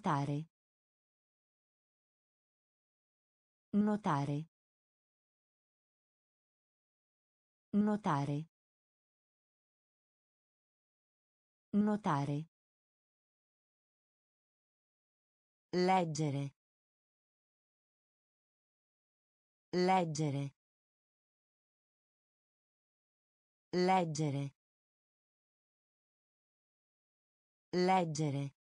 Notare. Notare. Notare. Notare. Leggere. Leggere. Leggere. Leggere.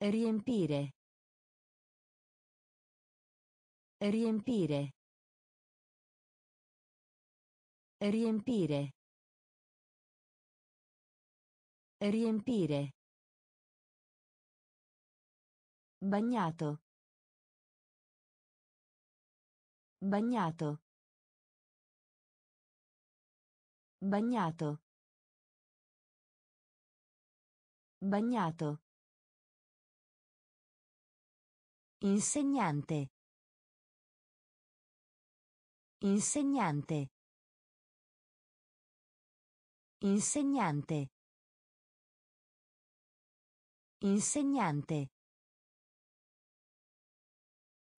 Riempire. Riempire. Riempire. Riempire. Bagnato. Bagnato. Bagnato. Bagnato. Insegnante. Insegnante. Insegnante. Insegnante.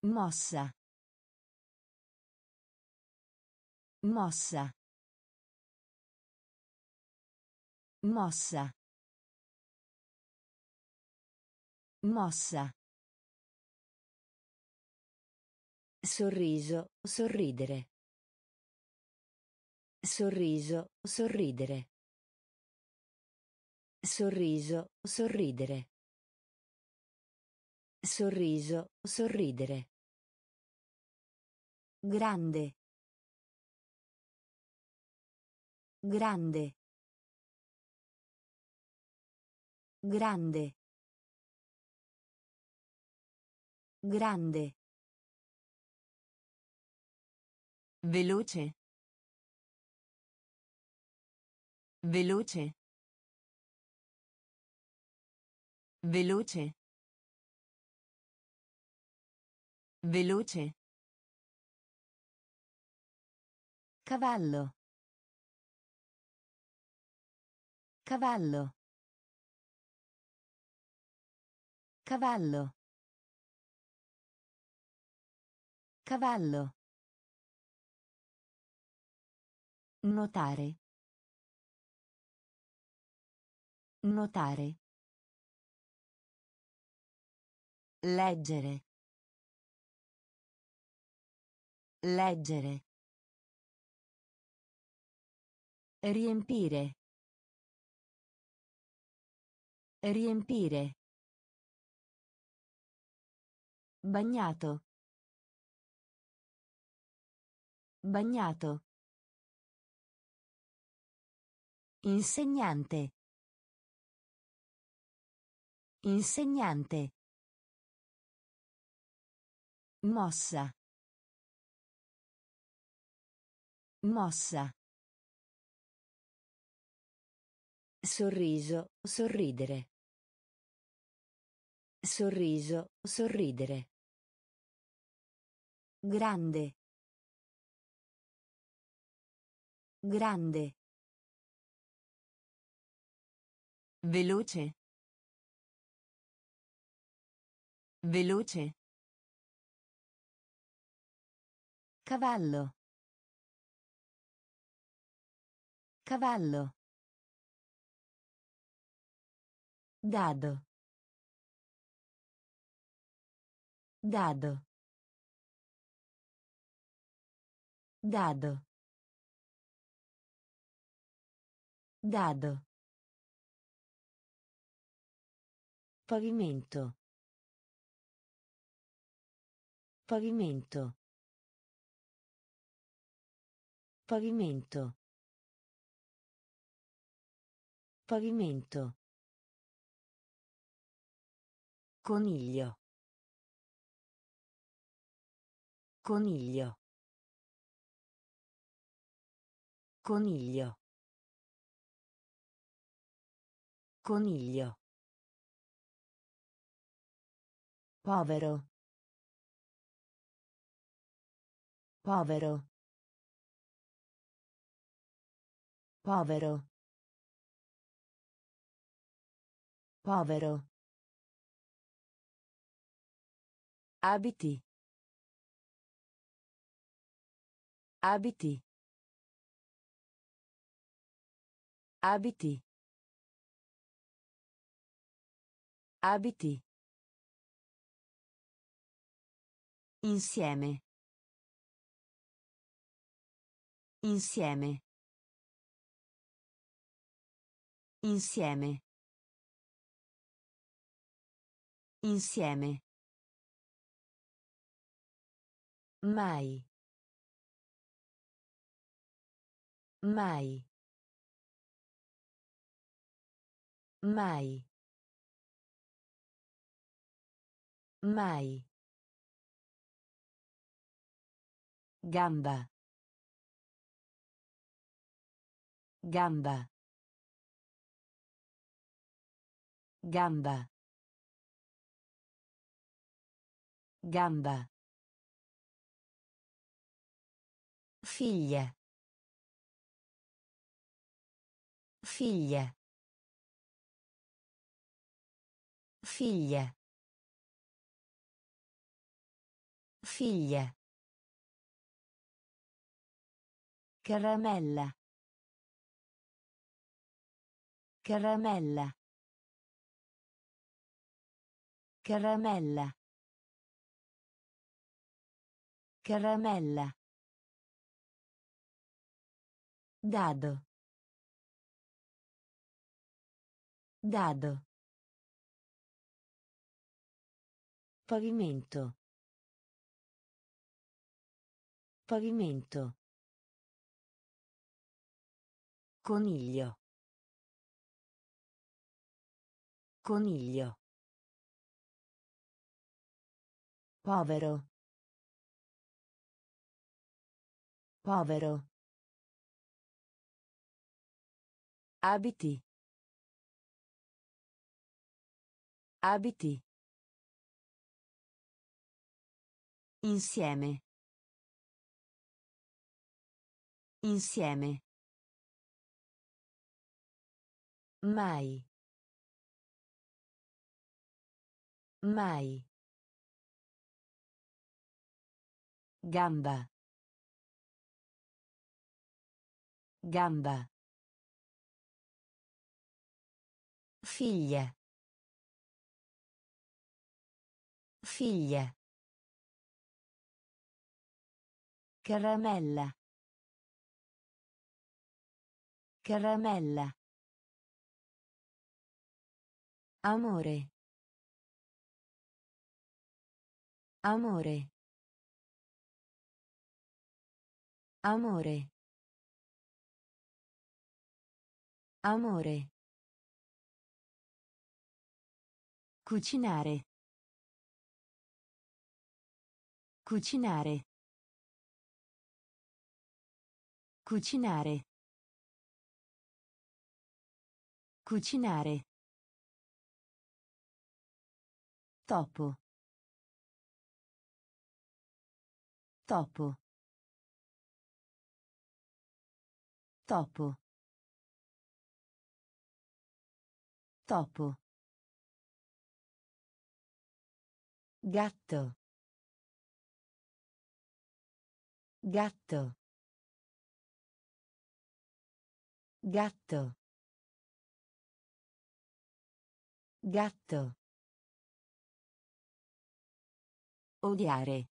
Mossa. Mossa. Mossa. Mossa. Sorriso, sorridere. Sorriso, sorridere. Sorriso, sorridere. Sorriso, sorridere. Grande. Grande. Grande. Grande. Veloce. Veloce. Veloce. Veloce. Cavallo. Cavallo. Cavallo. Cavallo. Notare. Notare. Leggere. Leggere. Riempire. Riempire. Bagnato. Bagnato. Insegnante. Insegnante. Mossa. Mossa. Sorriso, sorridere. Sorriso, sorridere. Grande. Grande. Veloce. Veloce. Cavallo. Cavallo. Dado. Dado. Dado. Dado. Pavimento. Pavimento. Pavimento. Pavimento. Coniglio. Coniglio. Coniglio. Coniglio. Povero. Povero. Povero. Povero. Abiti. Abiti. Abiti. Abiti. Insieme. Insieme. Insieme. Insieme. Mai. Mai. Mai. Mai. Gamba. Gamba. Gamba. Gamba. Figlia. Figlia. Figlia. Figlia. Caramella. Caramella. Caramella. Caramella. Dado. Dado. Pavimento. Pavimento. Coniglio. Coniglio. Povero. Povero. Abiti. Abiti. Insieme. Insieme. Mai. Mai. Gamba. Gamba. Figlia. Figlia. Caramella. Caramella. Amore. Amore. Amore. Amore. Cucinare. Cucinare. Cucinare. Cucinare. Topo. Topo. Topo. Topo. Gatto. Gatto. Gatto. Gatto. Odiare.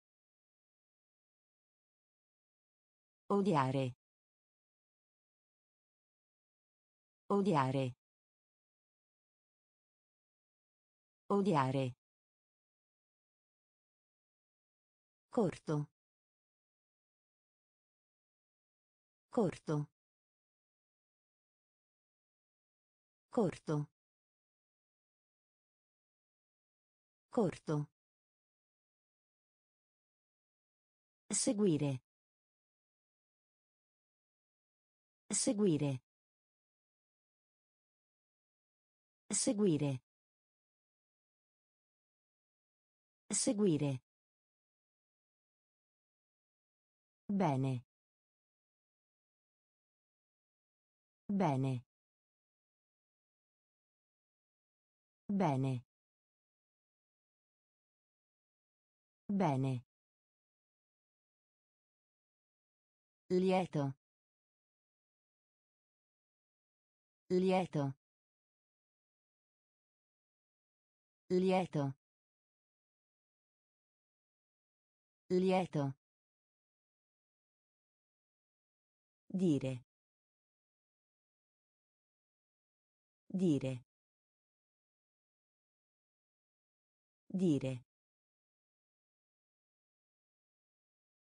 Odiare. Odiare. Odiare. Corto. Corto. Corto. Corto. Seguire. Seguire. Seguire. Seguire. Bene. Bene. Bene. Bene. Lieto. Lieto. Lieto. Lieto. Dire. Dire. Dire.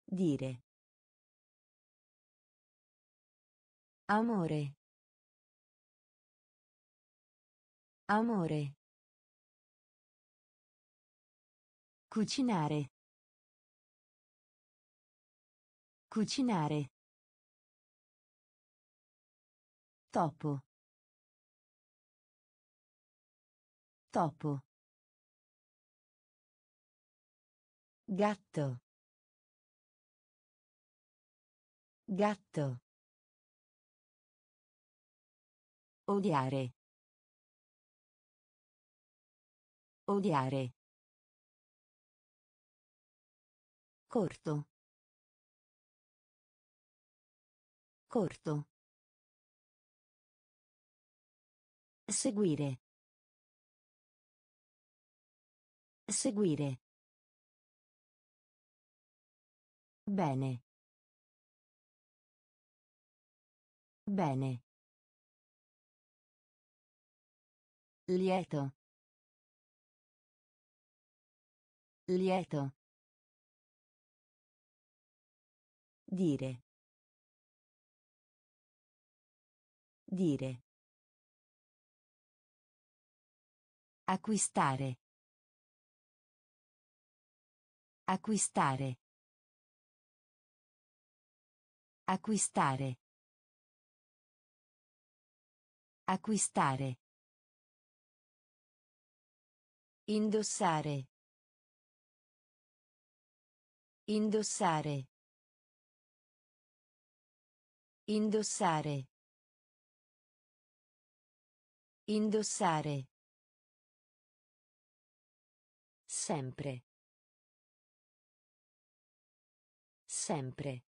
Dire. Amore. Amore. Cucinare. Cucinare. Topo. Topo. Gatto. Gatto. Odiare. Odiare. Corto. Corto. Seguire. Seguire. Bene. Bene. Lieto. Lieto. Dire. Dire. Acquistare. Acquistare. Acquistare. Acquistare. Indossare. Indossare. Indossare. Indossare. Sempre. Sempre.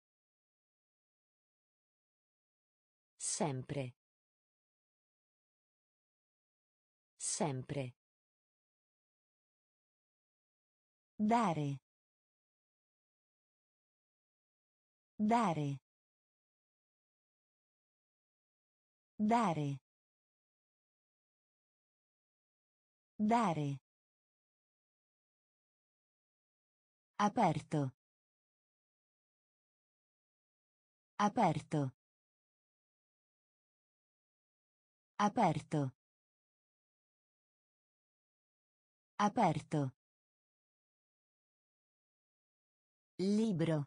Sempre. Sempre. Dare. Dare. Dare. Dare. Aperto. Aperto. Aperto. Aperto. Libro.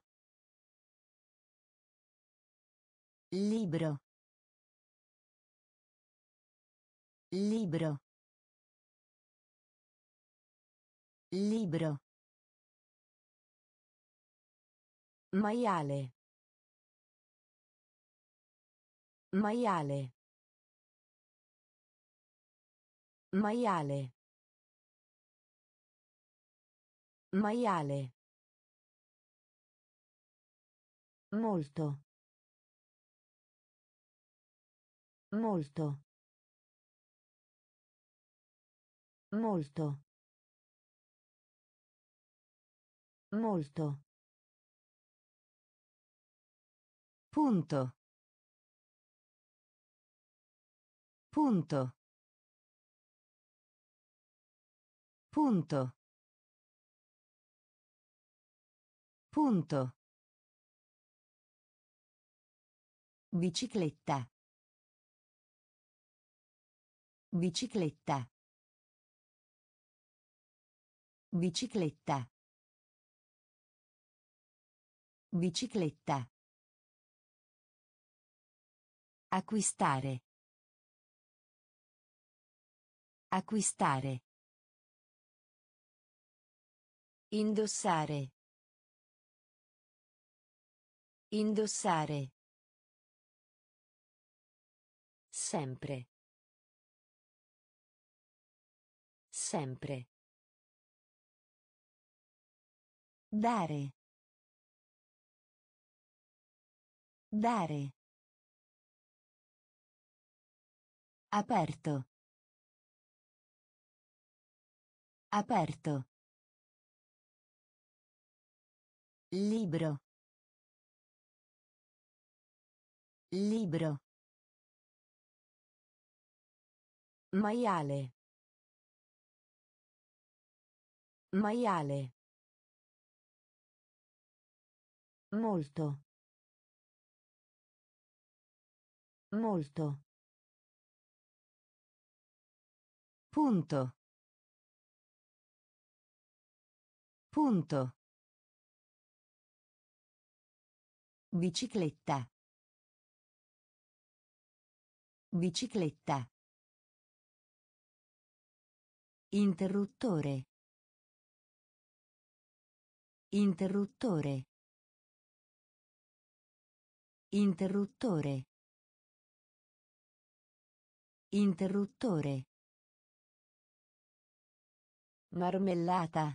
Libro. Libro. Libro. Maiale. Maiale. Maiale. Maiale. Molto. Molto. Molto. Molto. Punto. Punto. Punto. Punto. Bicicletta. Bicicletta. Bicicletta. Bicicletta. Acquistare. Acquistare. Indossare. Indossare. Sempre. Sempre. Dare. Dare. Aperto. Aperto. Libro. Libro. Maiale. Maiale. Molto. Molto. Punto. Punto. Bicicletta. Bicicletta. Interruttore. Interruttore. Interruttore. Interruttore. Marmellata.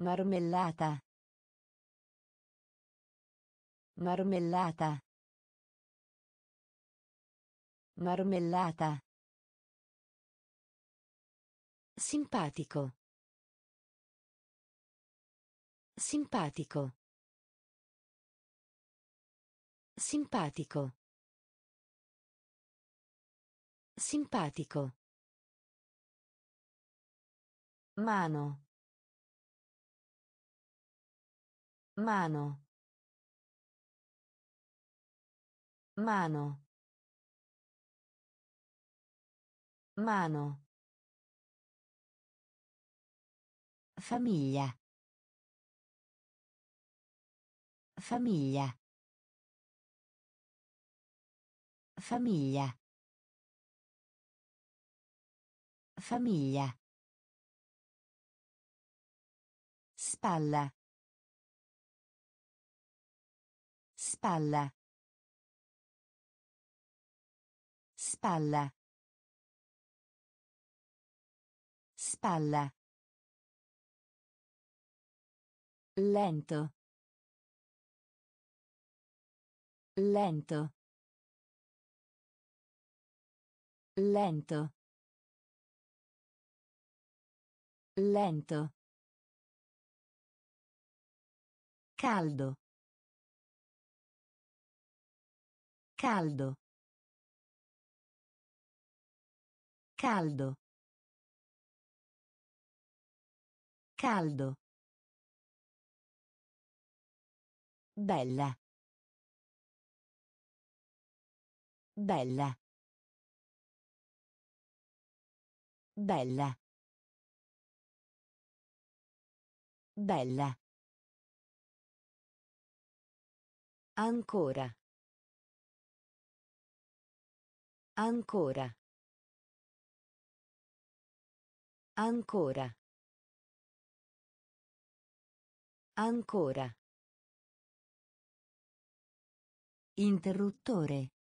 Marmellata. Marmellata. Marmellata. Simpatico. Simpatico. Simpatico. Simpatico. Mano. Mano. Mano. Mano. Famiglia. Famiglia. Famiglia. Famiglia. Spalla. Spalla. Spalla. Spalla. Lento. Lento. Lento. Lento. Caldo. Caldo. Caldo. Caldo. Bella. Bella. Bella. Bella. Ancora. Ancora. Ancora. Ancora. Interruttore.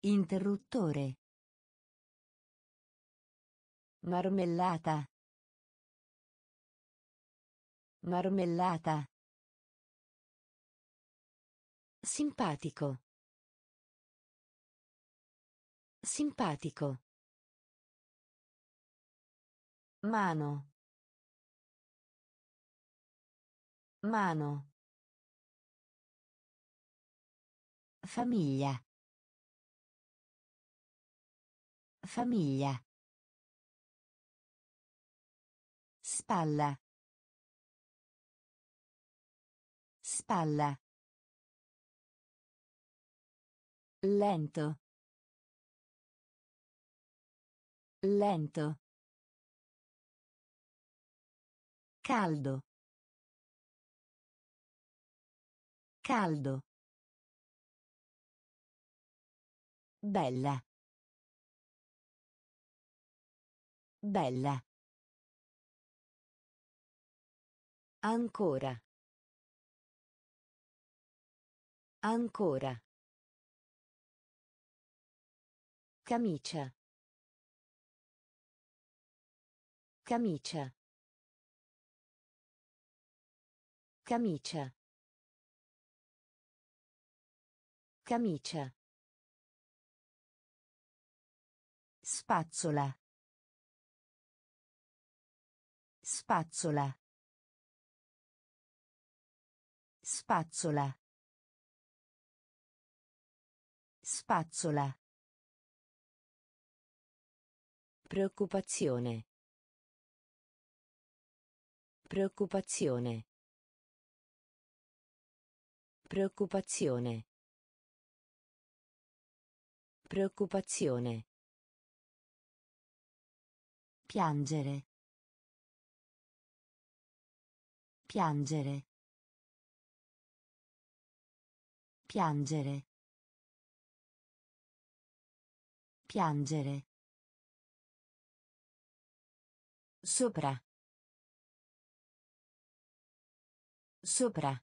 Interruttore. Marmellata. Marmellata. Simpatico. Simpatico. Mano. Mano. Famiglia. Famiglia. Spalla. Spalla. Lento. Lento. Caldo. Caldo. Bella. Bella. Ancora. Ancora. Camicia. Camicia. Camicia. Camicia. Spazzola. Spazzola. Spazzola. Spazzola. Preoccupazione. Preoccupazione. Preoccupazione. Preoccupazione. Piangere. Piangere. Piangere. Piangere. Sopra. Sopra.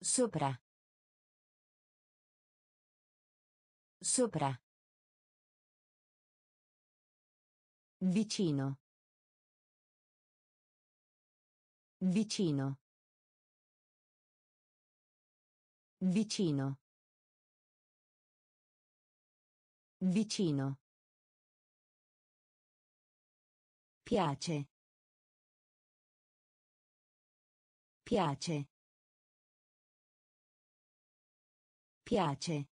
Sopra. Sopra. Vicino. Vicino. Vicino. Vicino. Piace. Piace. Piace.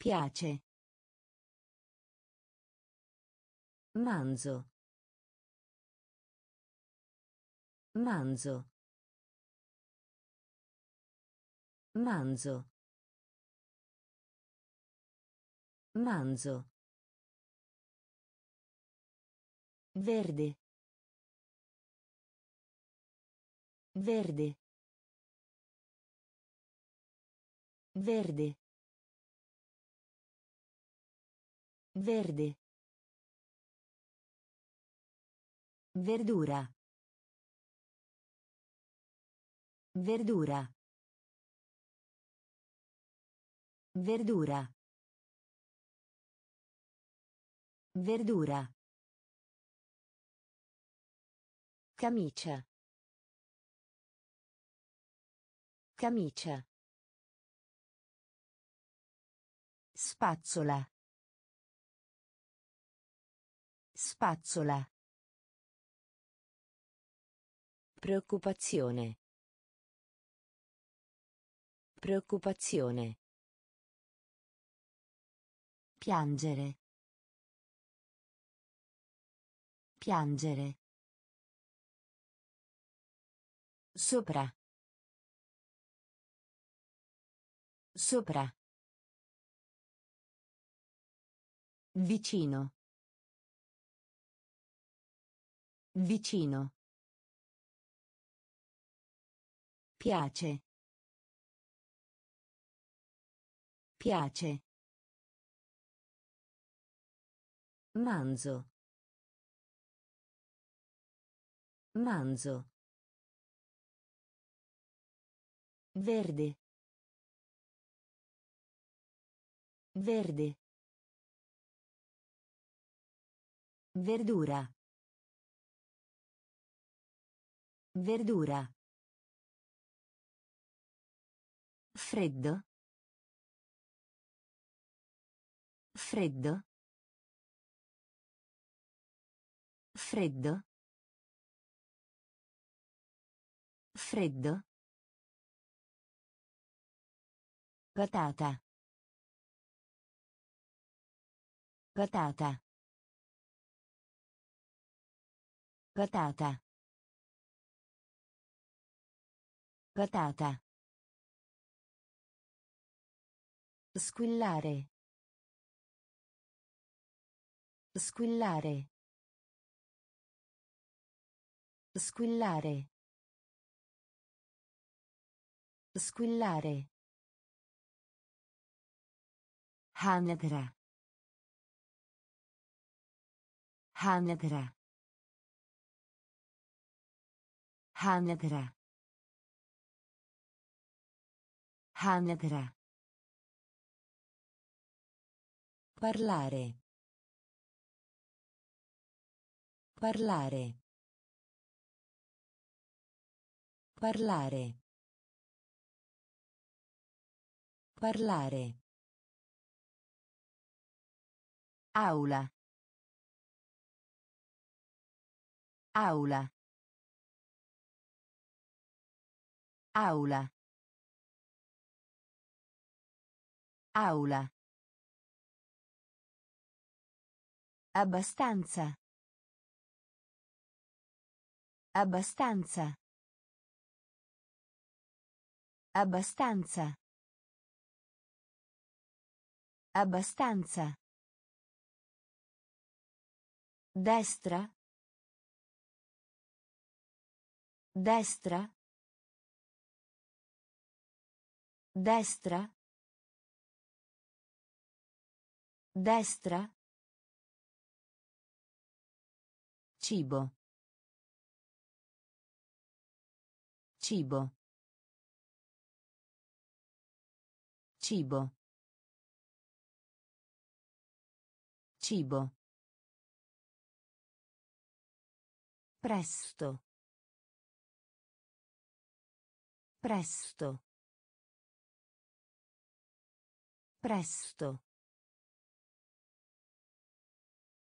Piace. Manzo. Manzo. Manzo. Manzo. Verde. Verde. Verde. Verde. Verdura. Verdura. Verdura. Verdura. Camicia. Camicia. Spazzola. Spazzola. Preoccupazione. Preoccupazione. Piangere. Piangere. Sopra. Sopra. Vicino. Vicino. Piace. Piace. Manzo. Manzo. Verde. Verde. Verdura. Verdura. Freddo. Freddo. Freddo. Freddo. Patata. Patata. Patata. Patata. Squillare. Squillare. Squillare. Squillare. Hanedra. Hanedra. Hanedra. Anatra. Parlare. Parlare. Parlare. Parlare. Aula. Aula. Aula. Aula. Abbastanza. Abbastanza. Abbastanza. Abbastanza. Destra. Destra. Destra. Destra. Cibo. Cibo. Cibo. Cibo. Presto. Presto. Presto.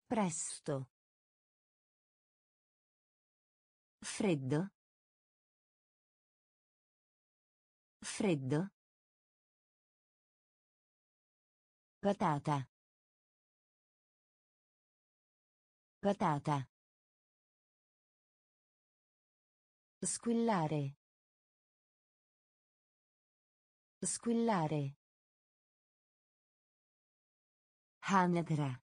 Presto. Freddo. Freddo. Patata. Patata. Squillare. Squillare. Anatra.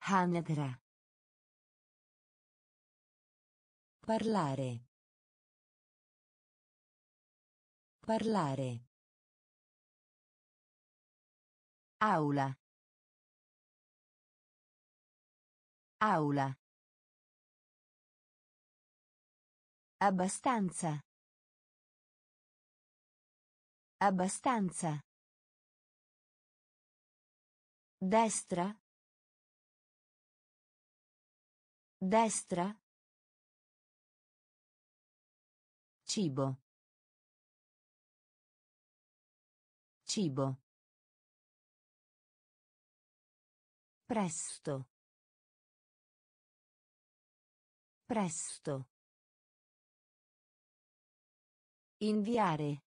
Anatra. Parlare. Parlare. Aula. Aula. Abbastanza. Abbastanza. Destra. Destra. Cibo. Cibo. Presto. Presto. Inviare.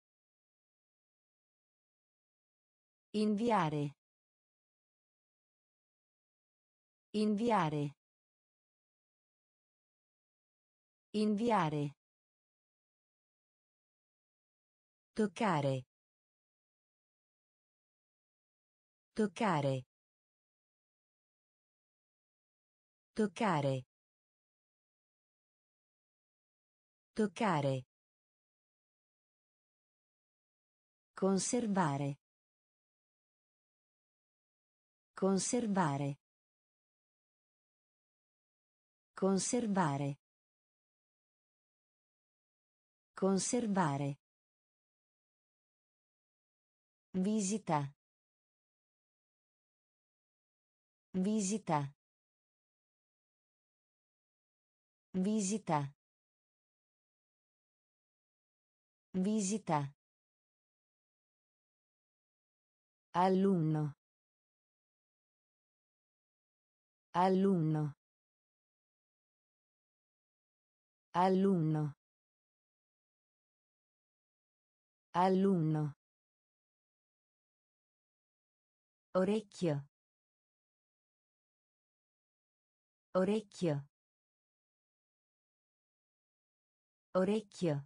Inviare. Inviare. Inviare. Toccare. Toccare. Toccare. Toccare. Conservare. Conservare. Conservare. Conservare. Visita. Visita. Visita. Visita. Alunno. Alunno. Alunno. Alunno. Orecchio. Orecchio. Orecchio.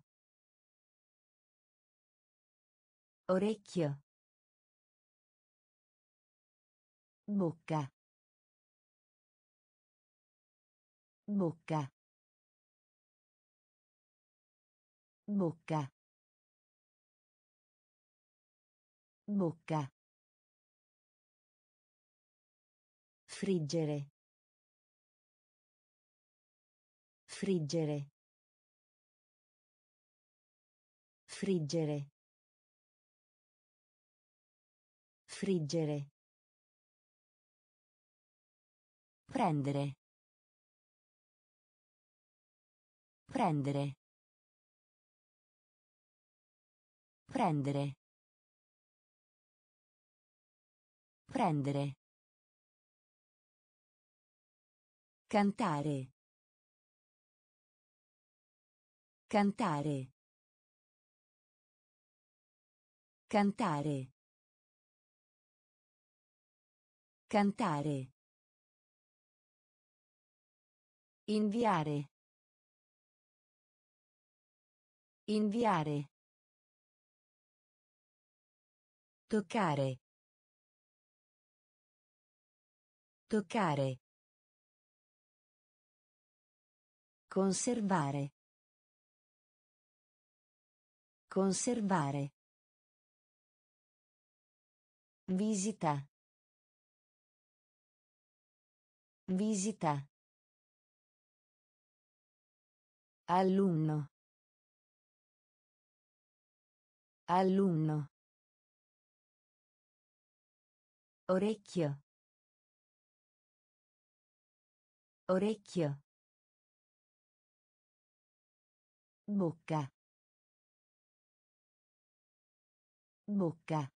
Orecchio. Bocca. Bocca. Bocca. Bocca. Friggere. Friggere. Friggere. Friggere. Prendere. Prendere. Prendere. Prendere. Cantare. Cantare. Cantare. Cantare. Inviare. Inviare. Toccare. Toccare. Conservare. Conservare. Visita. Visita. Alunno. Alunno. Orecchio. Orecchio. Bocca. Bocca.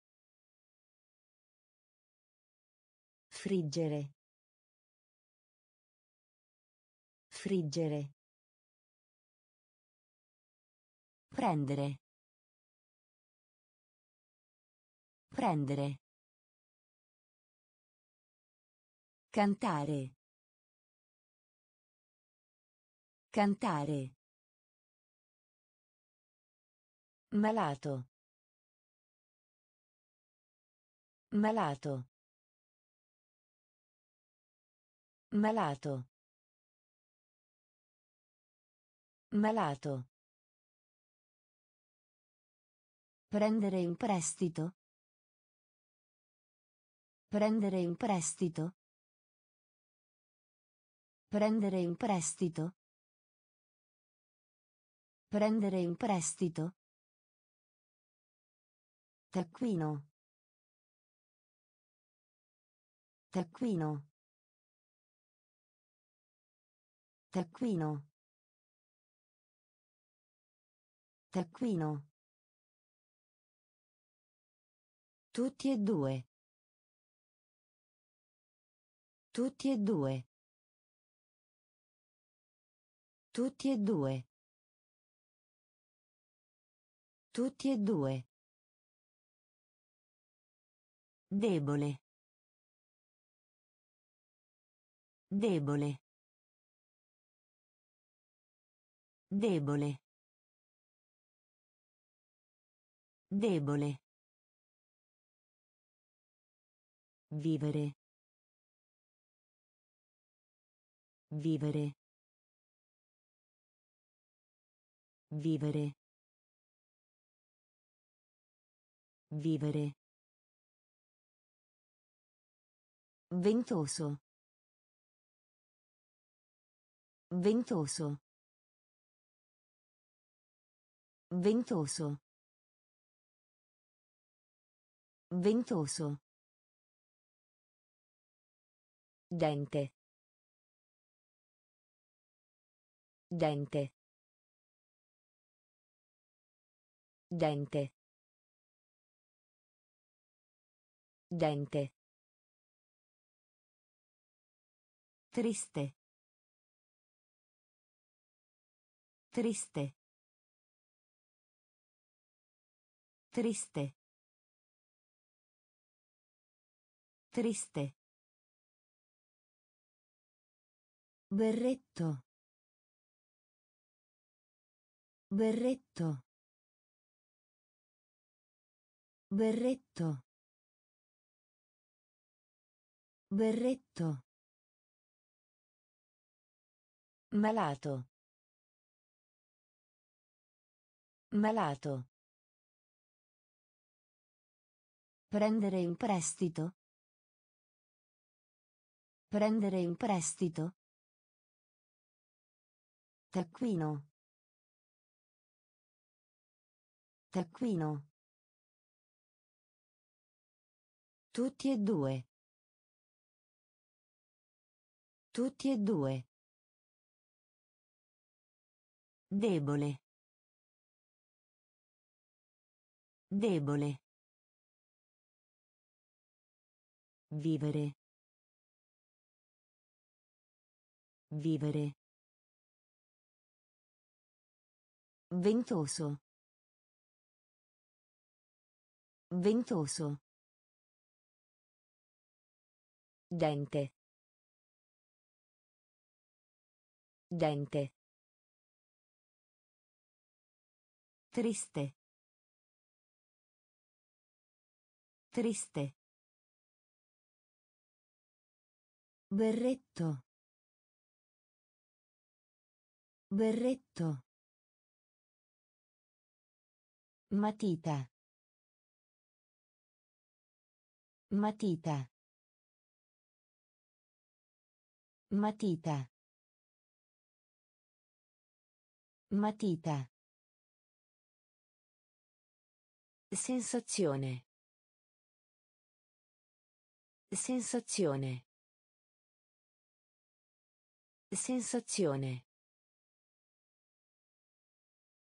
Friggere. Friggere. Prendere. Prendere. Cantare. Cantare. Malato. Malato. Malato. Malato. Prendere in prestito. Prendere in prestito. Prendere in prestito. Prendere in prestito. Taccuino. Taccuino. Taccuino. Taccuino. Tutti e due. Tutti e due. Tutti e due. Tutti e due. Debole. Debole. Debole. Debole. Vivere. Vivere. Vivere. Vivere. Ventoso. Ventoso. Ventoso. Ventoso. Dente. Dente. Dente. Dente. Triste. Triste. Triste. Triste. Berretto. Berretto. Berretto. Berretto. Malato. Malato. Prendere in prestito. Prendere in prestito. Taccuino. Taccuino. Tutti e due. Tutti e due. Debole. Debole. Vivere. Vivere. Ventoso. Ventoso. Dente. Dente. Triste. Triste. Berretto. Berretto. Matita. Matita. Matita. Matita. Sensazione. Sensazione. Sensazione.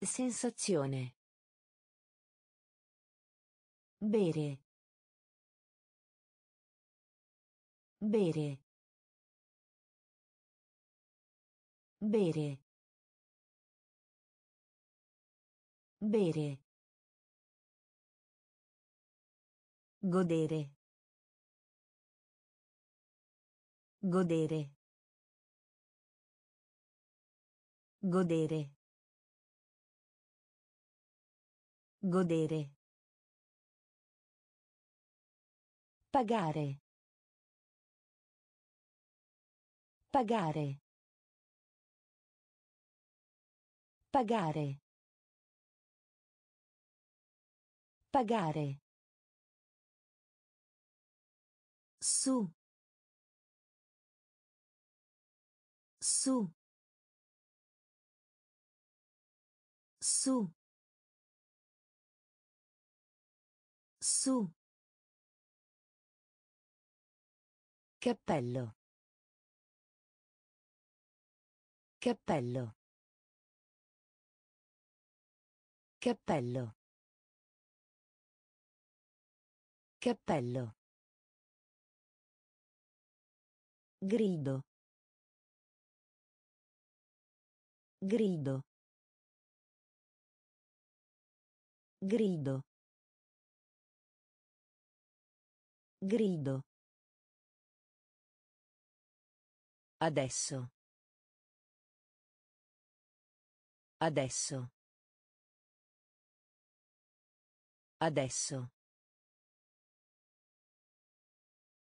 Sensazione. Bere. Bere. Bere. Bere. Godere. Godere. Godere. Godere. Pagare. Pagare. Pagare. Pagare. Su. Su. Su. Su. Cappello. Cappello. Cappello. Cappello. Grido. Grido. Grido. Grido. Adesso. Adesso. Adesso.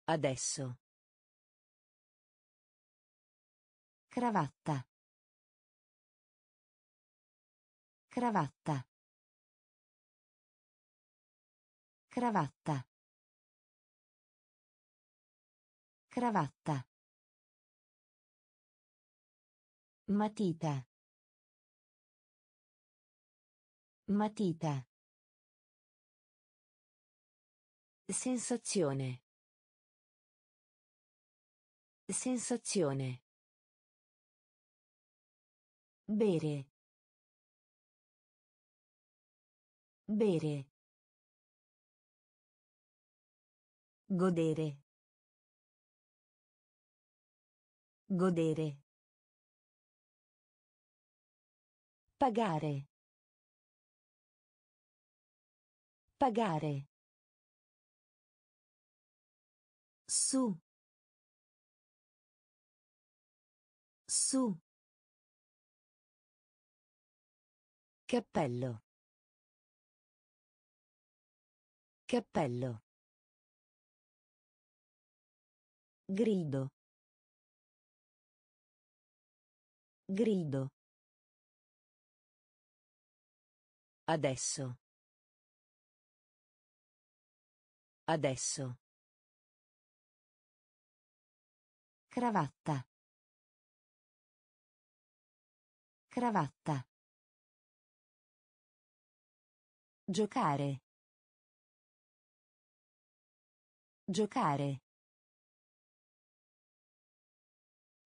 Adesso. Cravatta. Cravatta. Cravatta. Cravatta. Matita. Matita. Sensazione. Sensazione. Bere. Bere. Godere. Godere. Pagare. Pagare. Su. Su. Cappello. Cappello. Grido. Grido. Adesso. Adesso. Cravatta. Cravatta. Giocare. Giocare.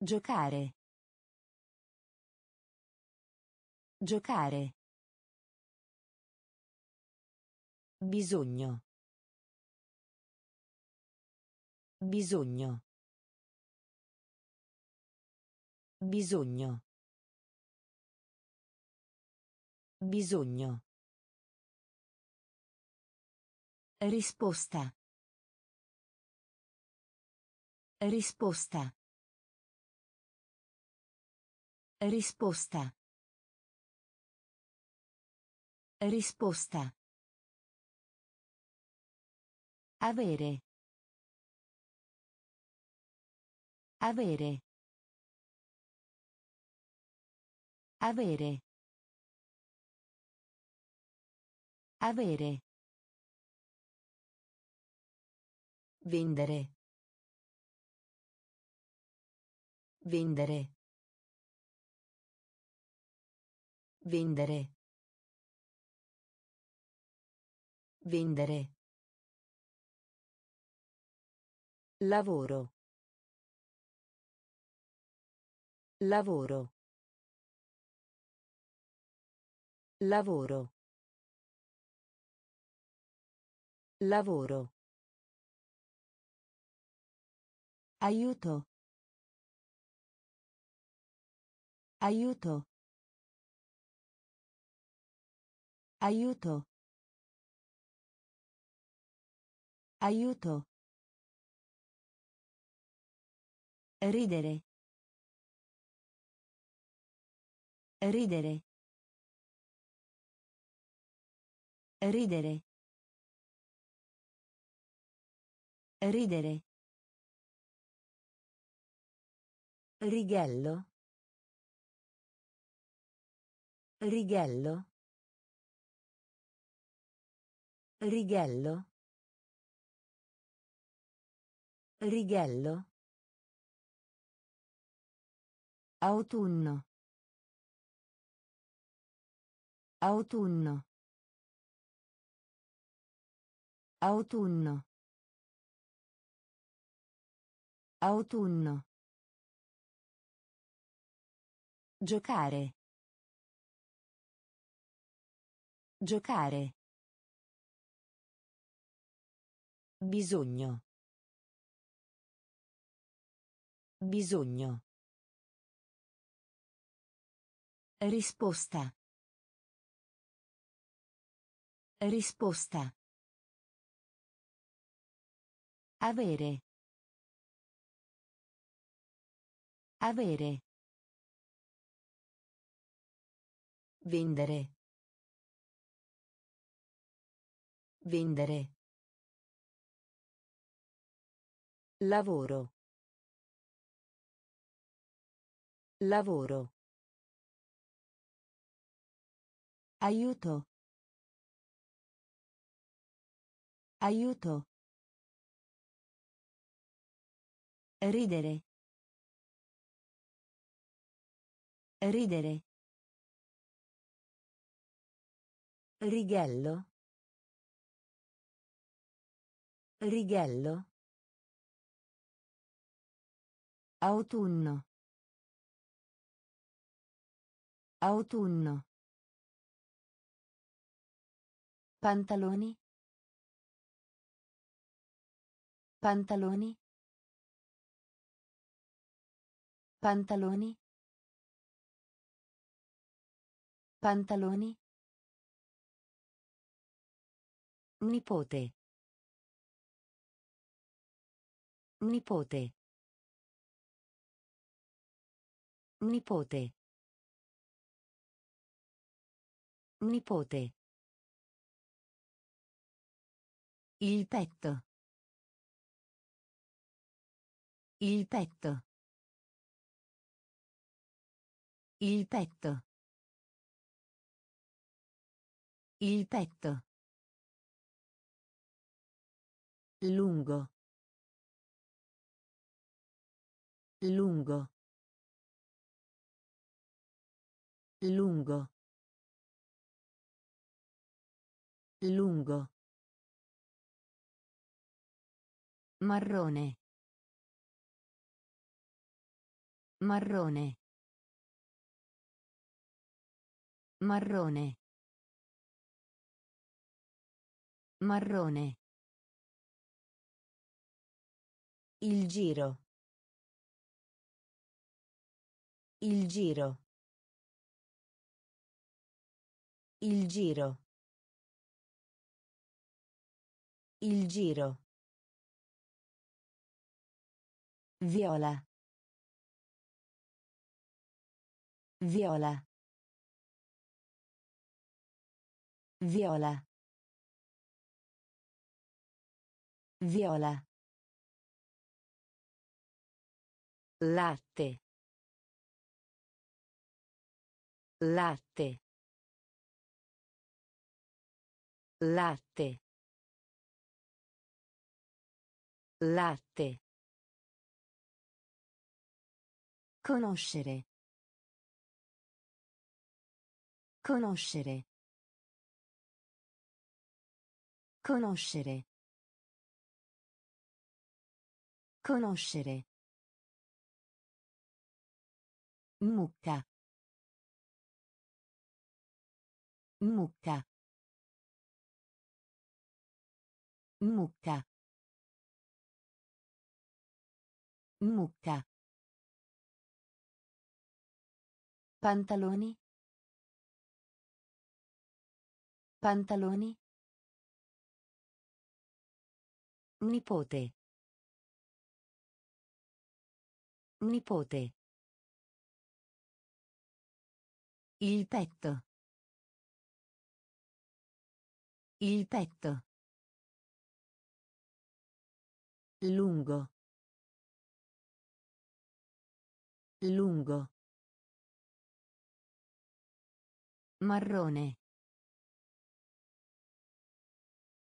Giocare. Giocare. Bisogno. Bisogno. Bisogno. Bisogno. Risposta. Risposta. Risposta. Risposta. Avere. Avere. Avere. Avere. Vendere. Vendere. Vendere. Vendere. Lavoro. Lavoro. Lavoro. Lavoro. Aiuto. Aiuto. Aiuto. Aiuto. Ridere. Ridere. Ridere. Ridere. Righello. Righello. Righello. Righello. Autunno. Autunno. Autunno. Autunno. Giocare. Giocare. Bisogno. Bisogno. Risposta. Risposta. Avere. Avere. Vendere. Vendere. Lavoro. Lavoro. Aiuto. Aiuto. Ridere. Ridere. Righello. Righello. Autunno. Autunno. Pantaloni. Pantaloni. Pantaloni. Pantaloni. Nipote. Nipote. Nipote. Nipote. Il petto. Il petto. Il petto. Il petto. Lungo. Lungo. Lungo. Lungo. Marrone. Marrone. Marrone. Marrone. Il giro. Il giro. Il giro. Il giro. Viola. Viola. Viola. Viola. Latte. Latte. Latte. Latte. Conoscere. Conoscere. Conoscere. Conoscere. Mucca. Mucca. Mucca. Mucca. Pantaloni. Pantaloni. Nipote. Nipote. Il petto. Il petto. Lungo. Lungo. Marrone.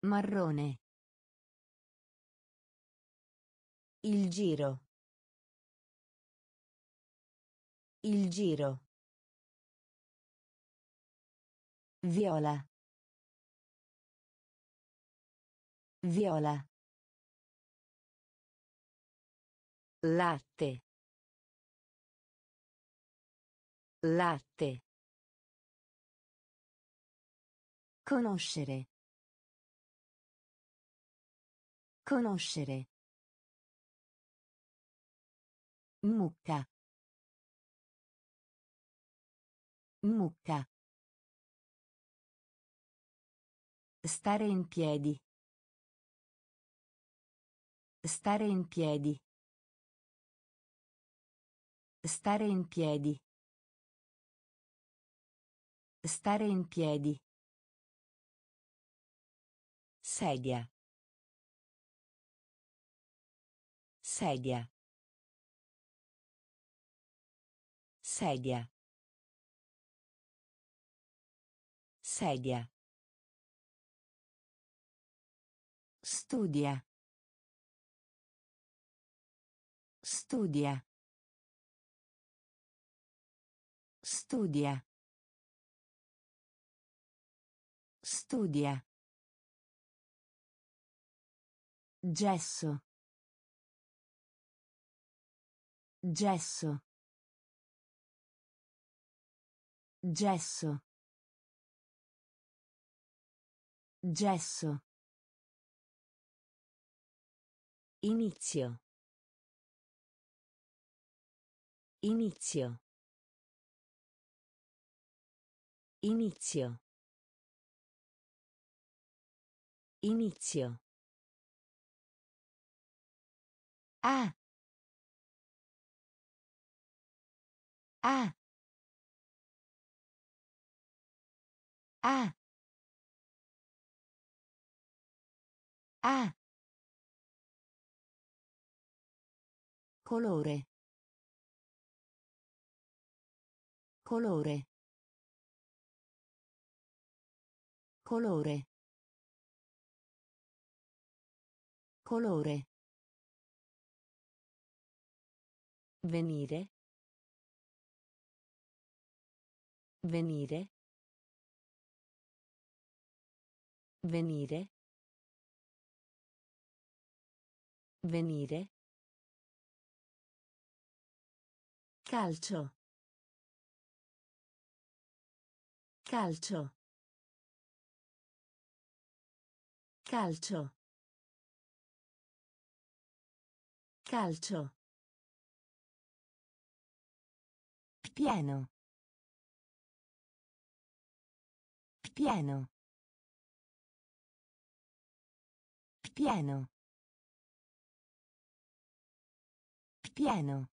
Marrone. Il giro. Il giro. Viola. Viola. Latte. Latte. Conoscere. Conoscere. Mucca. Mucca. Stare in piedi. Stare in piedi. Stare in piedi. Stare in piedi. Sedia. Sedia. Sedia. Sedia. Studia. Studia. Studia. Studia. Gesso. Gesso. Gesso. Gesso. Inizio. Inizio. Inizio. Inizio. Ah. Ah. Ah. Ah. Colore. Colore. Colore. Colore. Venire. Venire. Venire. Venire. Calcio. Calcio. Calcio. Calcio. Pieno. Pieno. Pieno. Pieno.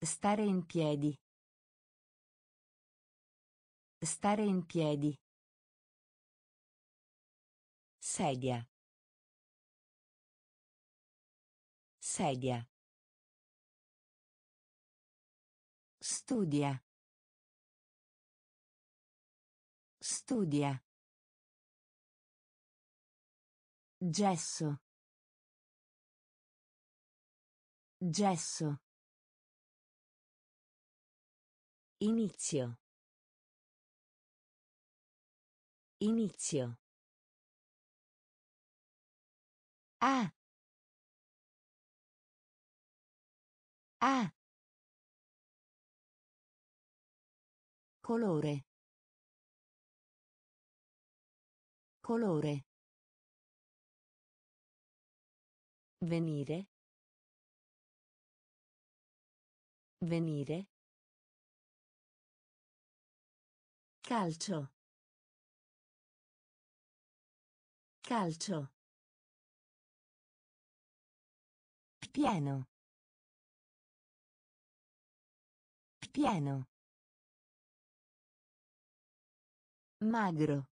Stare in piedi. Stare in piedi. Sedia. Sedia. Studia. Studia. Gesso. Gesso. Inizio. Inizio. Ah. Ah. Colore. Colore. Venire. Venire. Calcio. Calcio. Pieno. Pieno. Magro.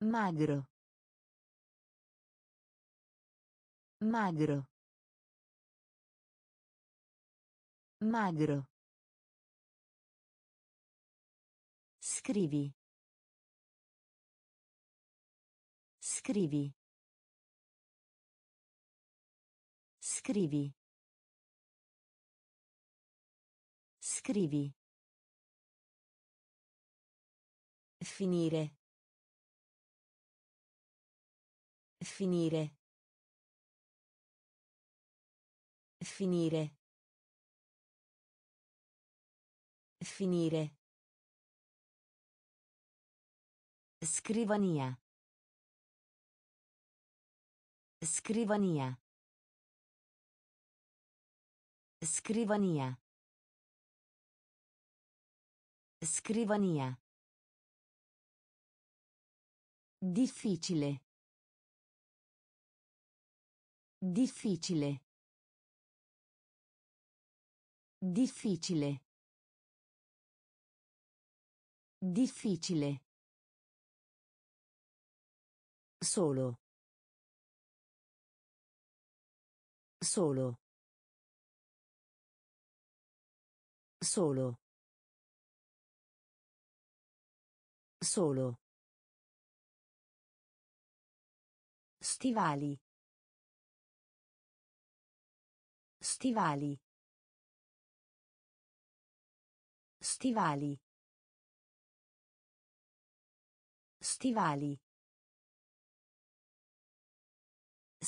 Magro. Magro. Magro. Scrivi. Scrivi. Scrivi. Scrivi. Finire. Finire. Finire. Finire. Scrivania. Scrivania. Scrivania. Scrivania. Difficile. Difficile. Difficile. Difficile. Solo. Solo. Solo. Solo. Stivali. Stivali. Stivali. Stivali.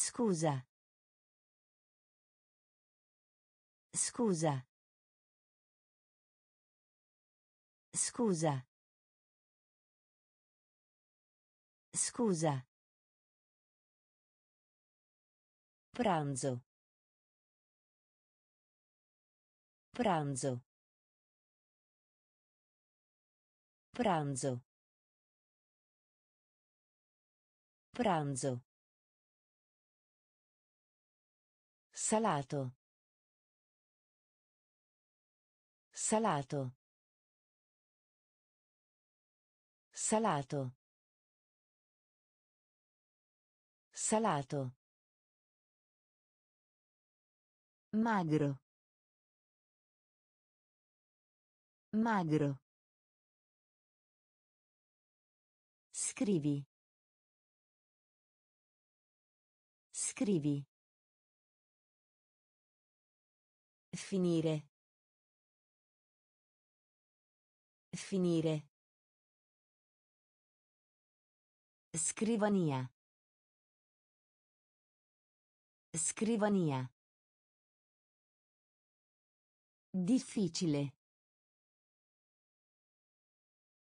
Scusa. Scusa. Scusa. Scusa. Pranzo. Pranzo. Pranzo. Pranzo. Salato. Salato. Salato. Salato. Magro. Magro. Scrivi. Scrivi. Finire. Finire. Scrivania. Scrivania. Difficile.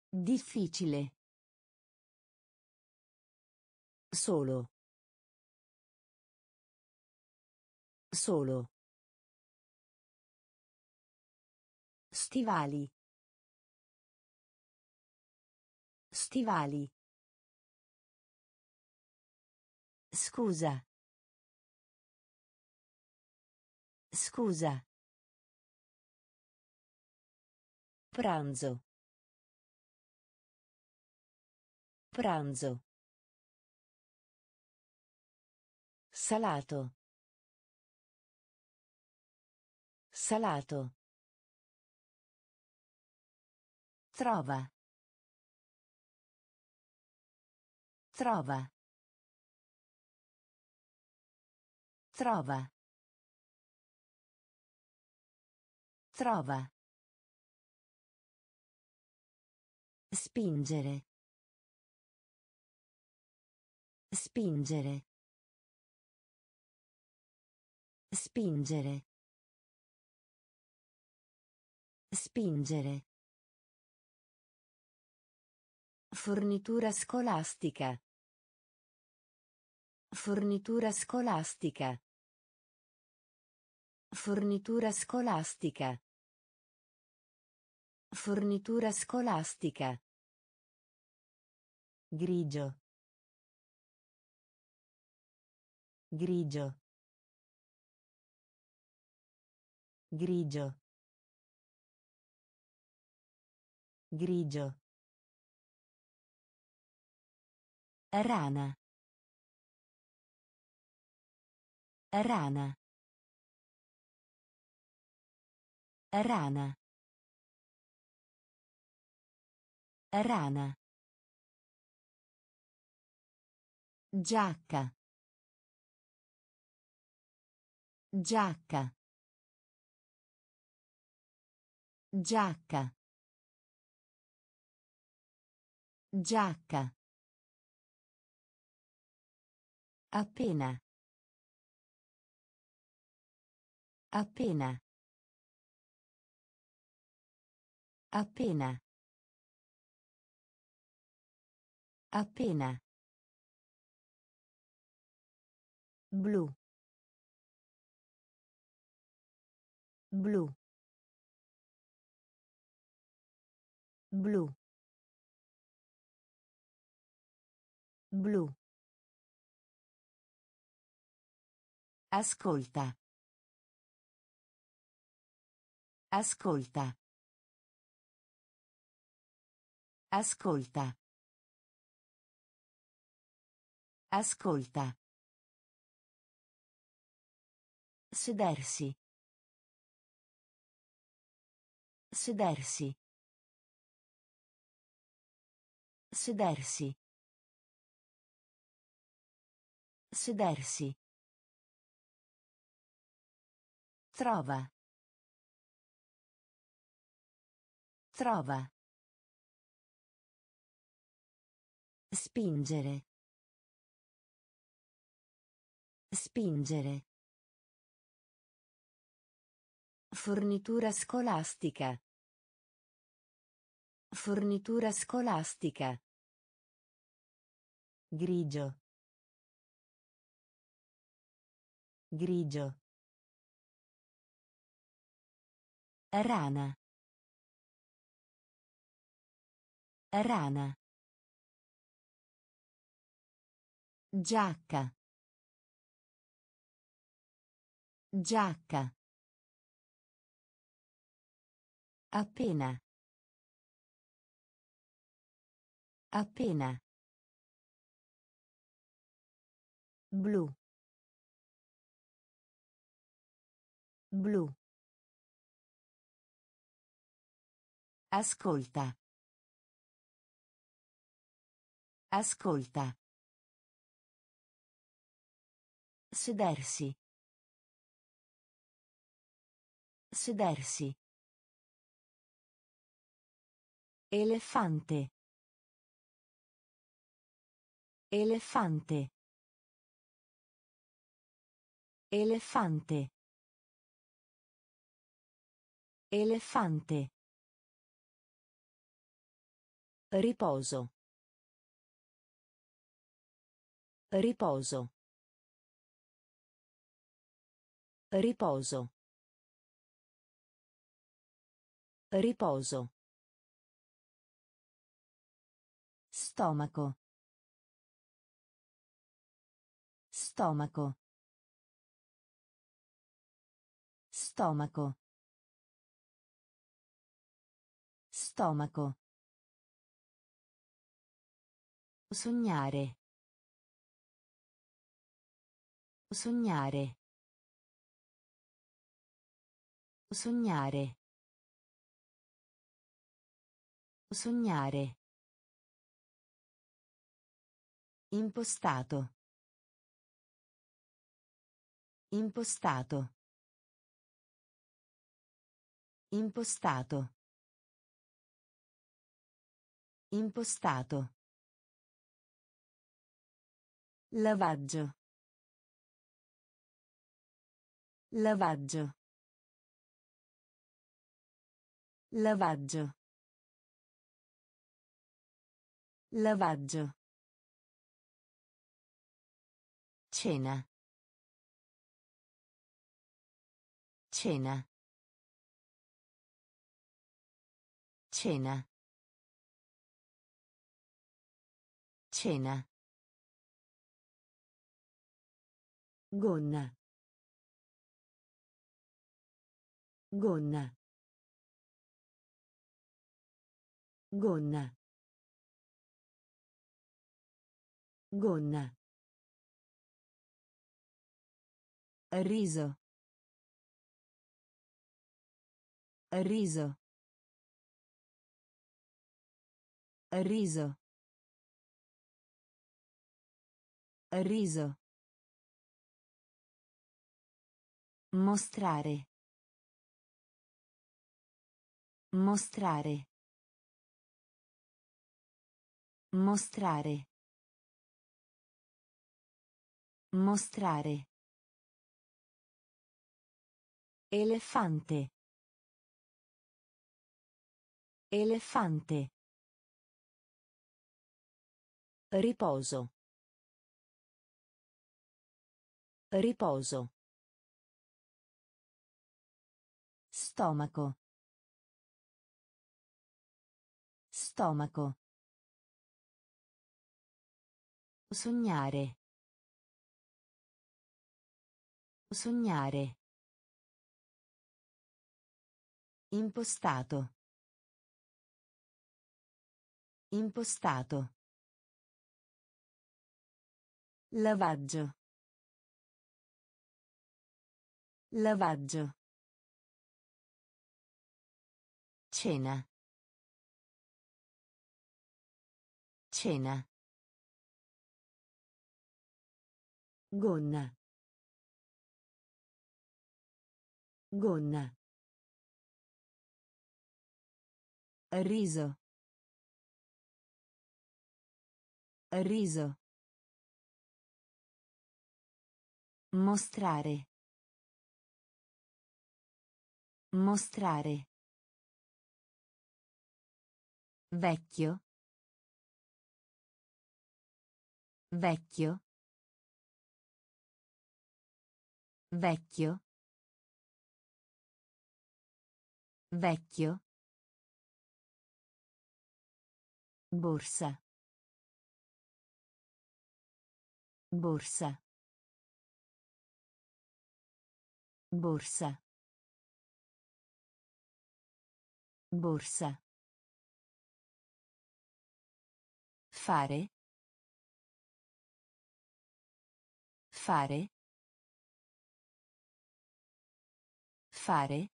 Difficile. Solo. Solo. Stivali. Stivali. Scusa. Scusa. Pranzo. Pranzo. Salato. Salato. Trova. Trova. Trova. Trova. Spingere. Spingere. Spingere. Spingere. Fornitura scolastica. Fornitura scolastica. Fornitura scolastica. Fornitura scolastica. Grigio. Grigio. Grigio. Grigio. Rana. Rana. Rana. Rana. Giacca. Giacca. Giacca. Giacca. Appena. Appena. Appena. Appena. Blu. Blu. Blu. Blu. Ascolta. Ascolta. Ascolta. Ascolta. Sedersi. Sedersi. Sedersi. Sedersi. Trova. Trova. Spingere. Spingere. Fornitura scolastica. Fornitura scolastica. Grigio. Grigio. Rana. Rana. Giacca. Giacca. Appena. Appena. Blu. Blu. Ascolta. Ascolta. Sedersi. Sedersi. Elefante. Elefante. Elefante. Elefante. Riposo. Riposo. Riposo. Riposo. Stomaco. Stomaco. Stomaco. Stomaco. Sognare. Sognare. Sognare. Sognare. Impostato. Impostato. Impostato. Impostato. Lavaggio. Lavaggio. Lavaggio. Lavaggio. Cena. Cena. Cena. Cena. Gonna. Gonna. Gonna. Gonna. Riso. Riso. Riso. Riso. Mostrare. Mostrare. Mostrare. Mostrare. Elefante. Elefante. Riposo. Riposo. Stomaco. Stomaco. Sognare. Sognare. Impostato. Impostato. Lavaggio. Lavaggio. Cena. Cena. Gonna. Gonna. Riso. Riso. Mostrare. Mostrare. Vecchio. Vecchio. Vecchio. Vecchio. Borsa. Borsa. Borsa. Borsa. Fare. Fare. Fare.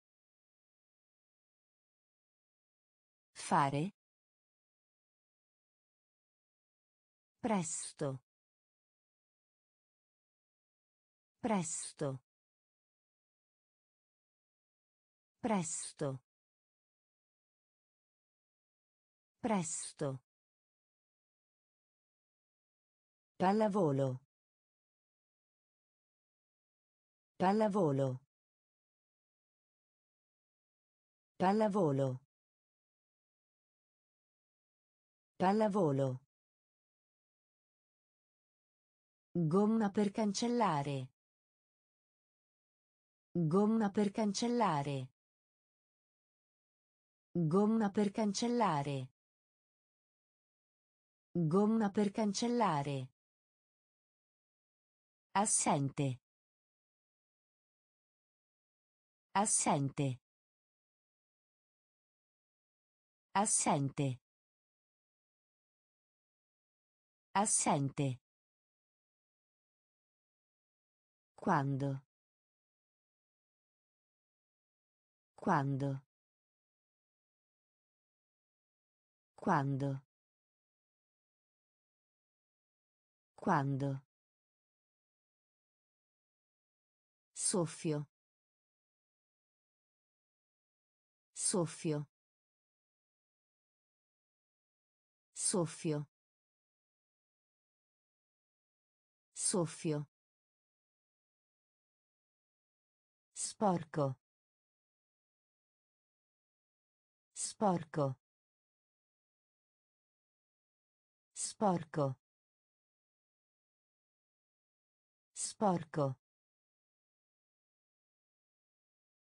Fare. Presto. Presto. Presto. Presto. Pallavolo. Pallavolo. Pallavolo. Pallavolo. Gomma per cancellare. Gomma per cancellare. Gomma per cancellare. Gomma per cancellare. Assente. Assente. Assente. Assente. Quando. Quando. Quando. Quando. Soffio. Soffio. Soffio. Soffio. Sporco. Sporco. Sporco. Sporco.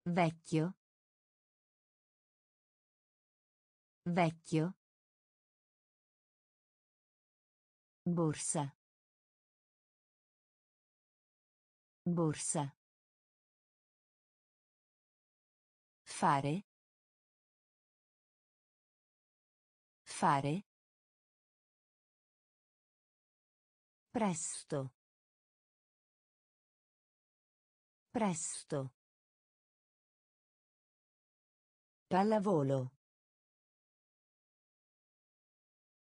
Vecchio. Vecchio. Borsa. Borsa. Fare. Fare. Presto. Presto. Pallavolo.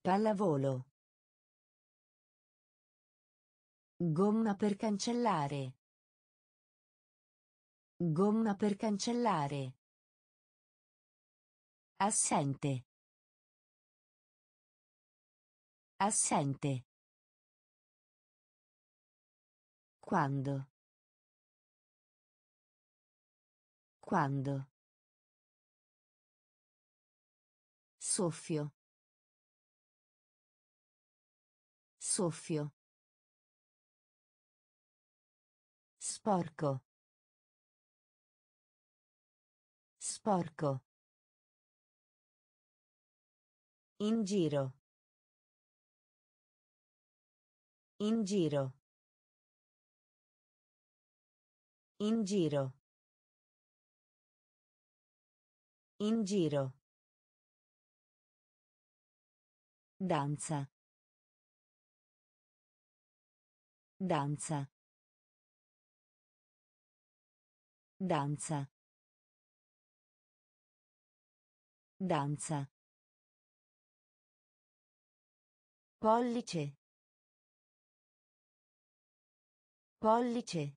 Pallavolo. Gomma per cancellare. Gomma per cancellare. Assente. Assente. Quando. Quando. Soffio. Soffio. Sporco. Sporco. In giro. In giro. In giro. In giro. Danza. Danza. Danza. Danza. Pollice. Pollice.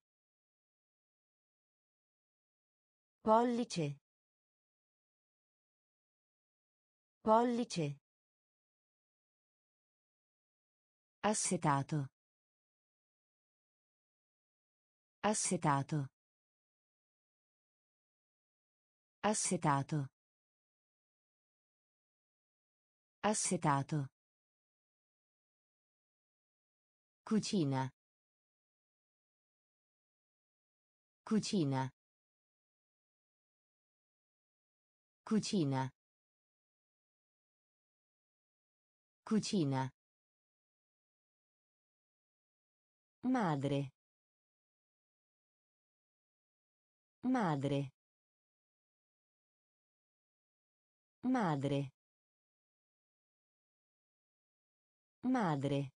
Pollice. Pollice. Assetato. Assetato. Assetato. Assetato. Cucina. Cucina. Cucina. Cucina. Madre. Madre. Madre. Madre.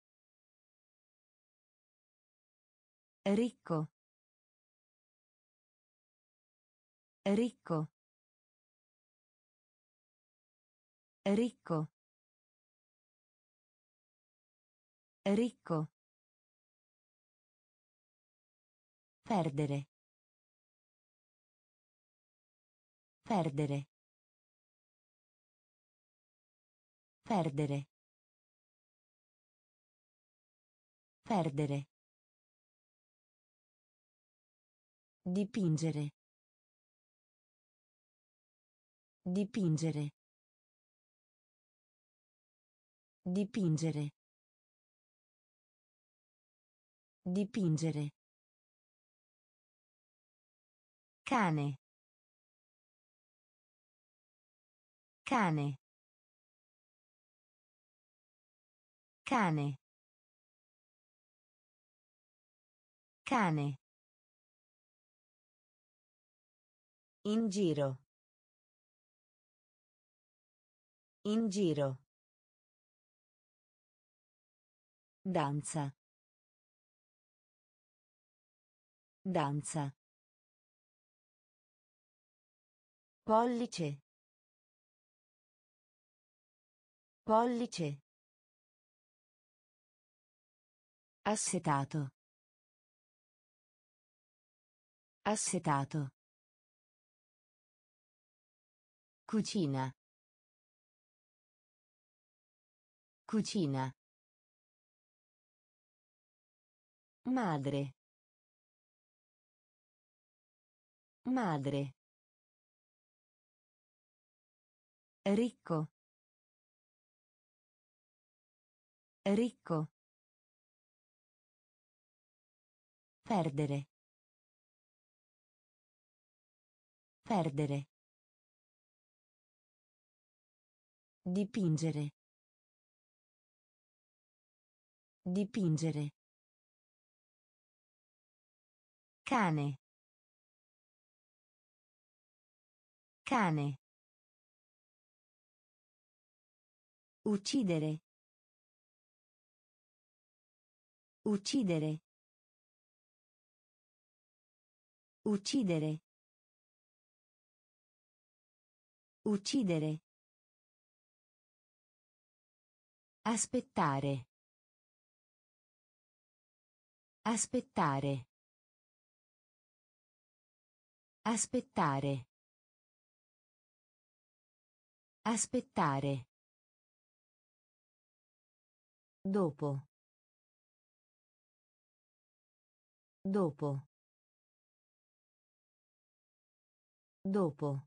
Ricco. Ricco. Ricco. Ricco. Perdere. Perdere. Perdere. Perdere. Dipingere. Dipingere. Dipingere. Dipingere. Cane. Cane. Cane. Cane. In giro. In giro. Danza. Danza. Pollice. Pollice. Assetato. Assetato. Cucina. Cucina. Madre. Madre. Ricco. Ricco. Perdere. Perdere. Dipingere. Dipingere. Cane. Cane. Uccidere. Uccidere. Uccidere. Uccidere. Aspettare. Aspettare. Aspettare. Aspettare. Dopo. Dopo. Dopo.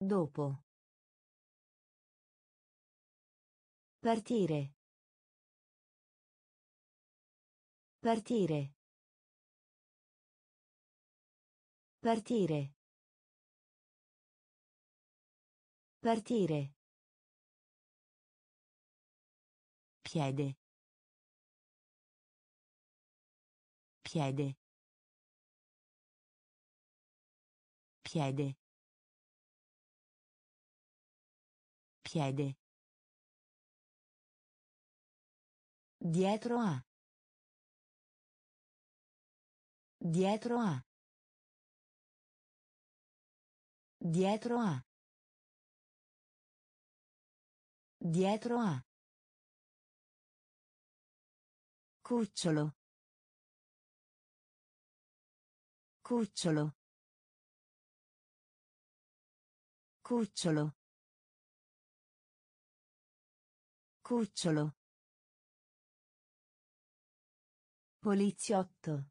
Dopo. Partire. Partire. Partire. Partire. Piede. Piede. Piede. Piede. Dietro a. Dietro a. Dietro a. Dietro a. Cucciolo. Cucciolo. Cucciolo. Cucciolo. Poliziotto.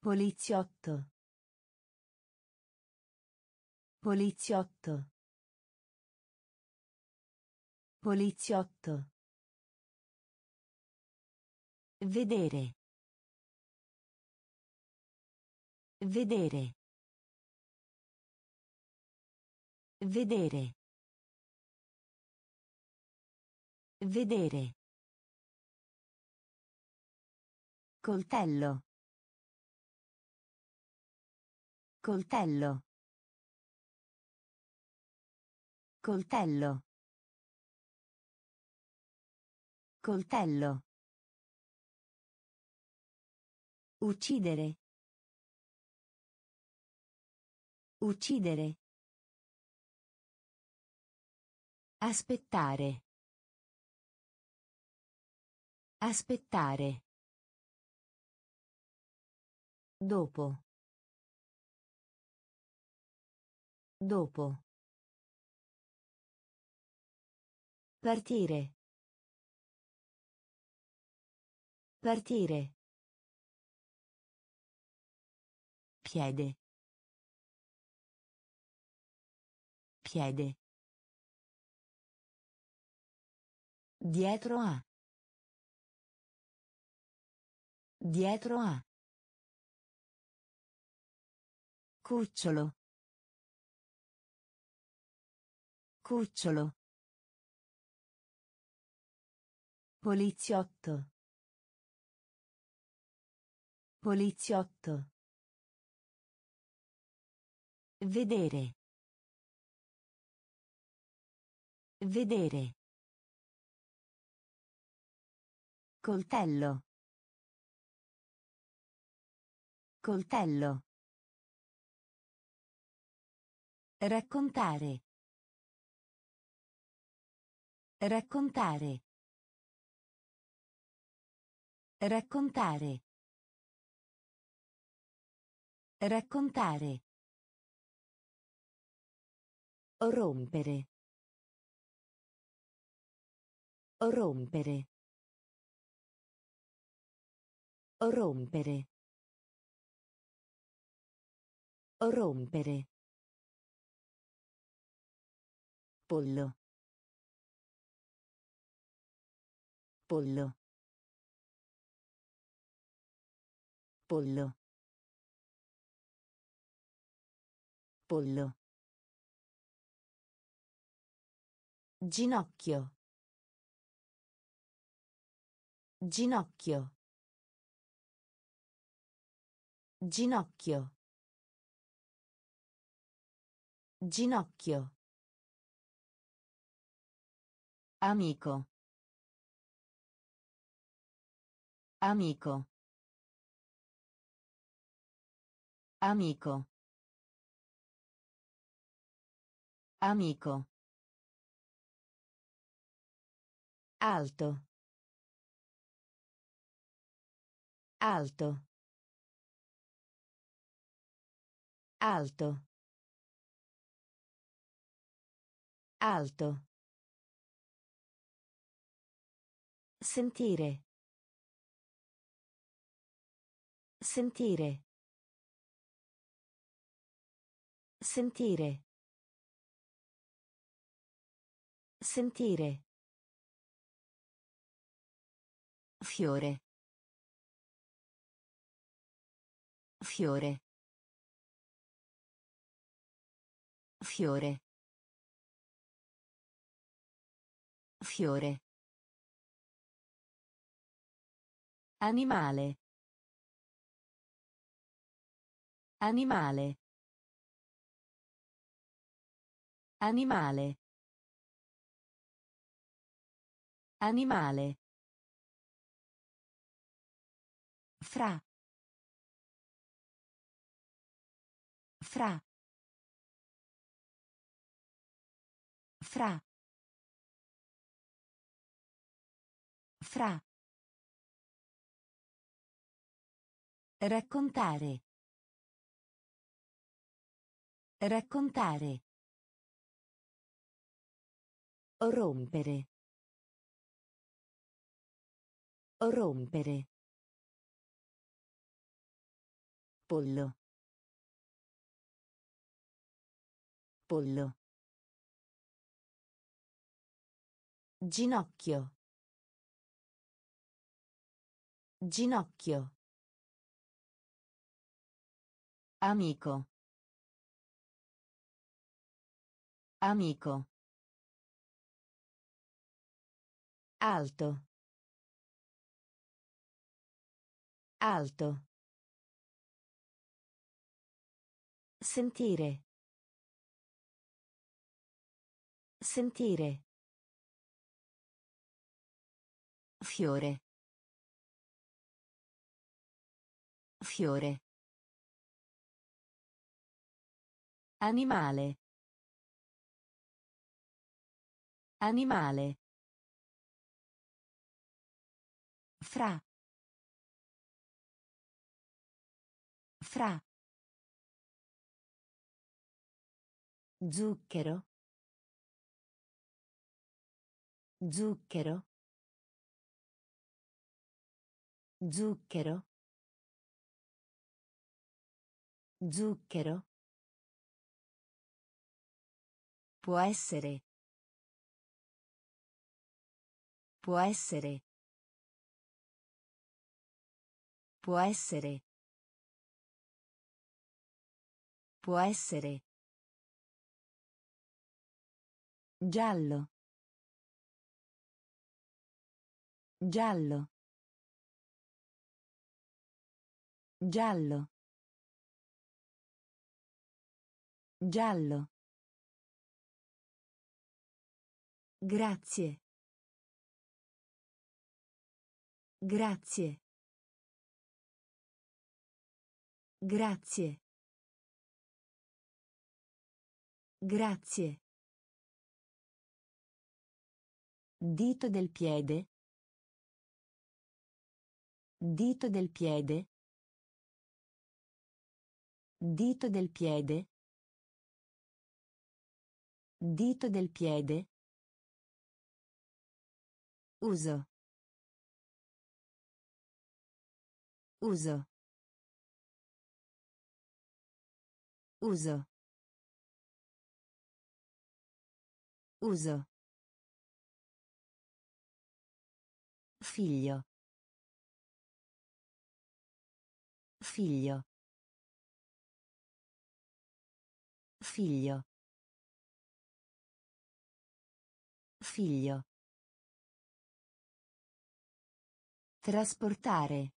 Poliziotto. Poliziotto. Poliziotto. Vedere. Vedere. Vedere. Vedere. Coltello. Coltello. Coltello. Coltello. Uccidere. Uccidere. Aspettare. Aspettare. Dopo. Dopo. Partire. Partire. Piede. Piede. Dietro a. Dietro a. Cucciolo. Cucciolo. Poliziotto. Poliziotto. Vedere. Vedere. Coltello. Coltello. Raccontare. Raccontare. Raccontare. Raccontare. Rompere. Rompere. Rompere. Rompere. Pollo. Pollo. Pollo. Pollo. Ginocchio. Ginocchio. Ginocchio. Ginocchio. Amico. Amico. Amico. Amico. Alto. Alto. Alto. Alto. Sentire. Sentire. Sentire. Sentire. Fiore. Fiore. Fiore. Fiore. Animale. Animale. Animale. Animale. Fra. Fra. Fra. Fra. Raccontare. Raccontare. Rompere. Rompere. Pollo. Pollo. Ginocchio. Ginocchio. Amico. Amico. Alto. Alto. Sentire. Sentire. Fiore. Fiore. Animale. Animale. Fra. Fra. Zucchero. Zucchero. Zucchero. Zucchero. Può essere. Può essere. Può essere. Può essere. Giallo. Giallo. Giallo. Giallo. Grazie. Grazie. Grazie. Grazie. Dito del piede. Dito del piede. Dito del piede. Dito del piede. Uso. Uso. Uso. Uso. Figlio. Figlio. Figlio. Figlio. Trasportare.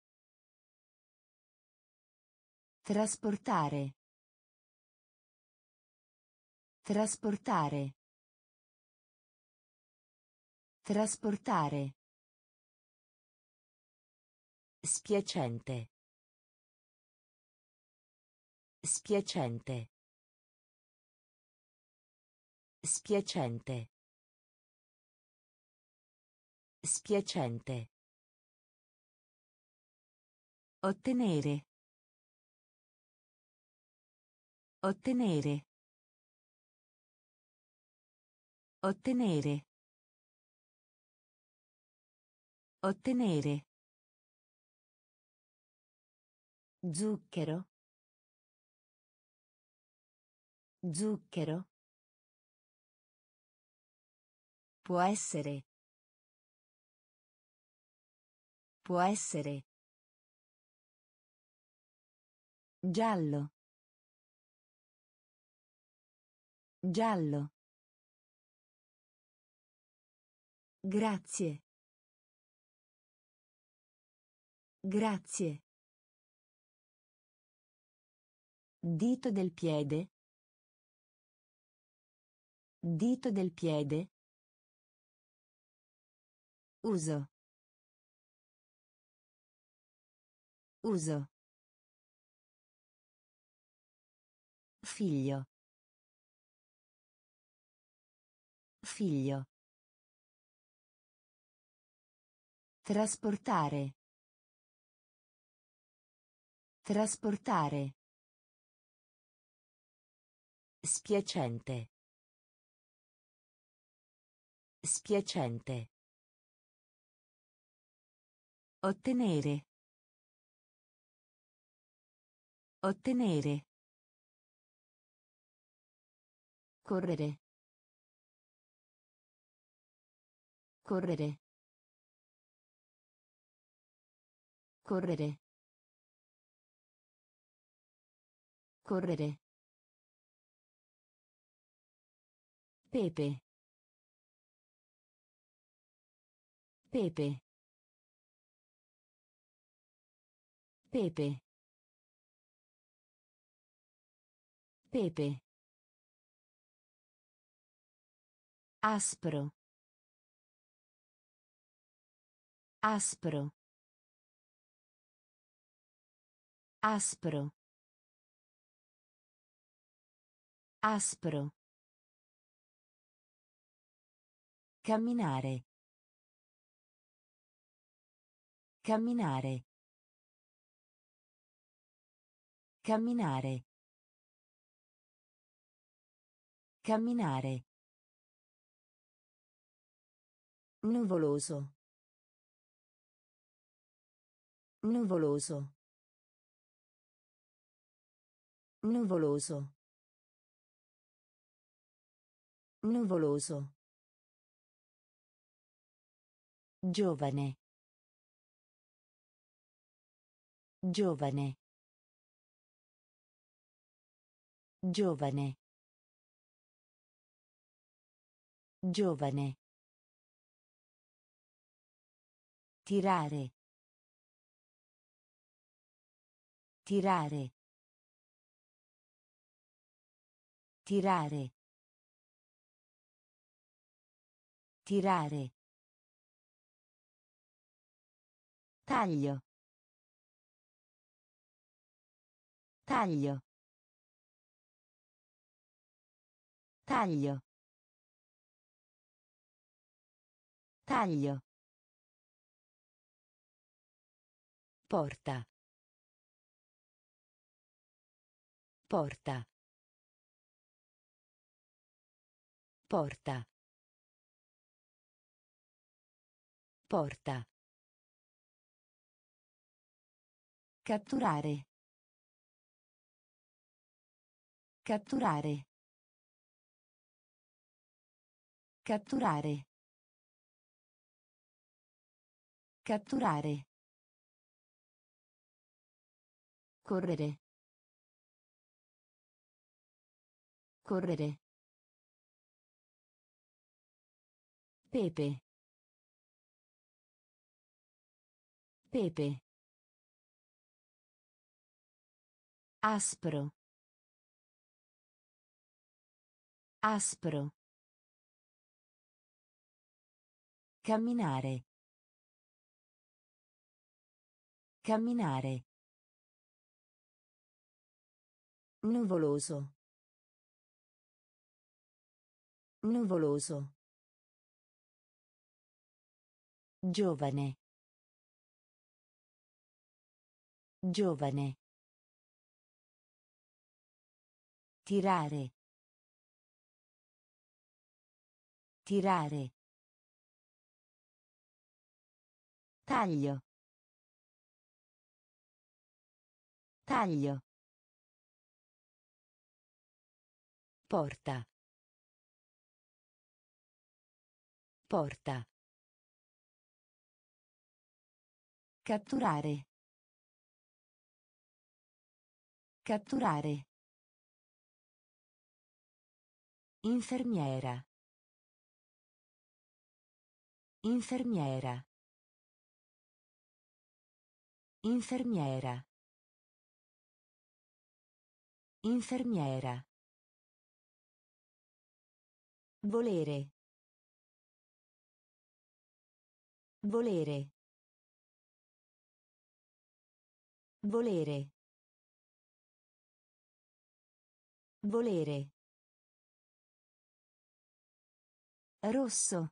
Trasportare. Trasportare. Trasportare. Spiacente. Spiacente. Spiacente. Spiacente. Ottenere. Ottenere. Ottenere. Ottenere. Zucchero. Zucchero. Può essere. Può essere. Giallo. Giallo. Grazie. Grazie. Dito del piede. Dito del piede. Uso. Uso. Figlio. Figlio. Trasportare. Trasportare. Spiacente. Spiacente. Ottenere. Ottenere. Correre. Correre. Correre. Correre. Pepe. Pepe. Pepe. Pepe. Aspro. Aspro. Aspro. Aspro. Camminare. Camminare. Camminare. Camminare. Nuvoloso. Nuvoloso. Nuvoloso. Nuvoloso. Giovane. Giovane. Giovane. Giovane. Tirare. Tirare. Tirare. Tirare. Taglio. Taglio. Taglio. Taglio. Porta. Porta. Porta. Porta. Catturare. Catturare. Catturare. Catturare. Correre. Correre. Pepe. Pepe. Aspro. Aspro. Camminare. Camminare. Nuvoloso. Nuvoloso. Giovane. Giovane. Tirare. Tirare. Taglio. Taglio. Porta. Porta. Catturare. Catturare. Infermiera. Infermiera. Infermiera. Infermiera. Volere. Volere. Volere. Volere. Rosso.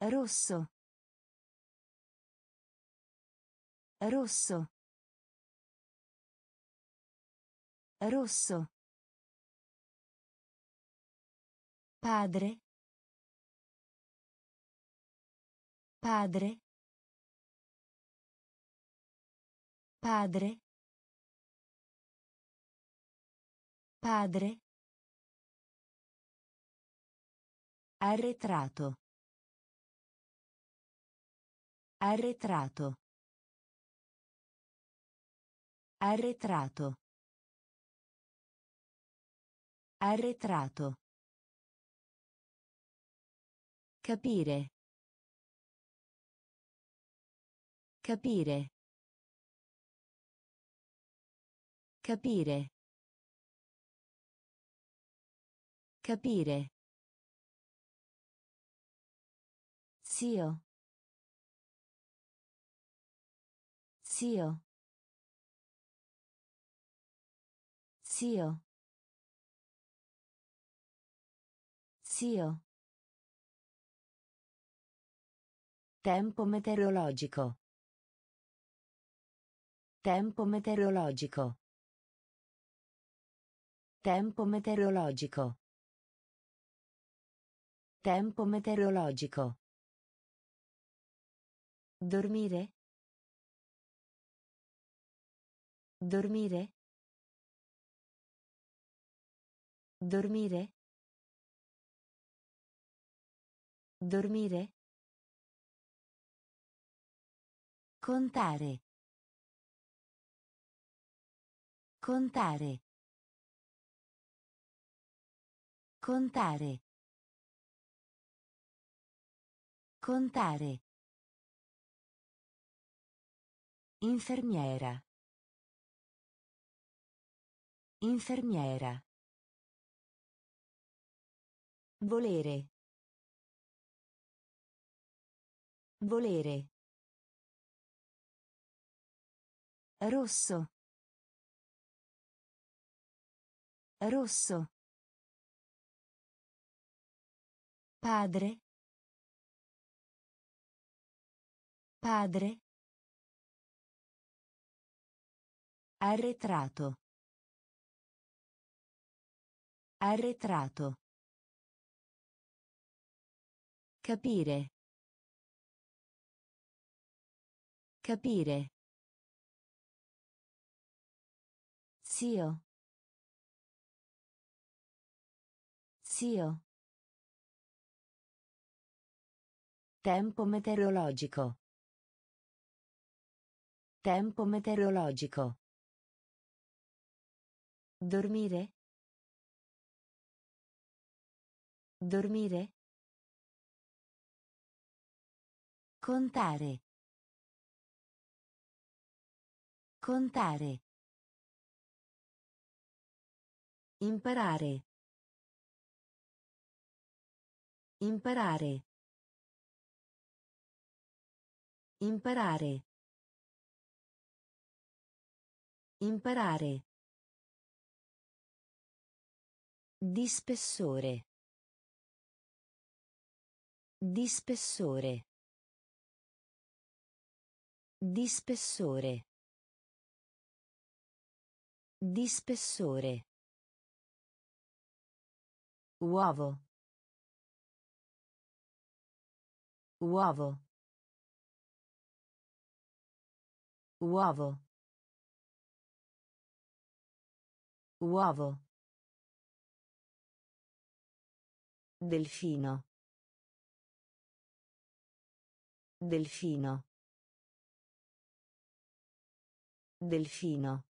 Rosso. Rosso. Rosso. Padre. Padre. Padre. Padre. Arretrato. Arretrato. Arretrato. Arretrato. Capire. Capire. Capire. Capire. Zio. Zio. Zio. Zio. Tempo meteorologico. Tempo meteorologico. Tempo meteorologico. Tempo meteorologico. Dormire. Dormire. Dormire. Dormire. Contare. Contare. Contare. Contare. Infermiera. Infermiera. Volere. Volere. Rosso. Rosso. Padre. Padre. Arretrato. Arretrato. Capire. Capire. Zio. Zio. Tempo meteorologico. Tempo meteorologico. Dormire. Dormire. Contare. Contare. Imparare. Imparare. Imparare. Imparare. Di spessore. Di spessore. Di spessore. Di spessore. Uovo. Uovo. Uovo. Uovo. Delfino. Delfino. Delfino.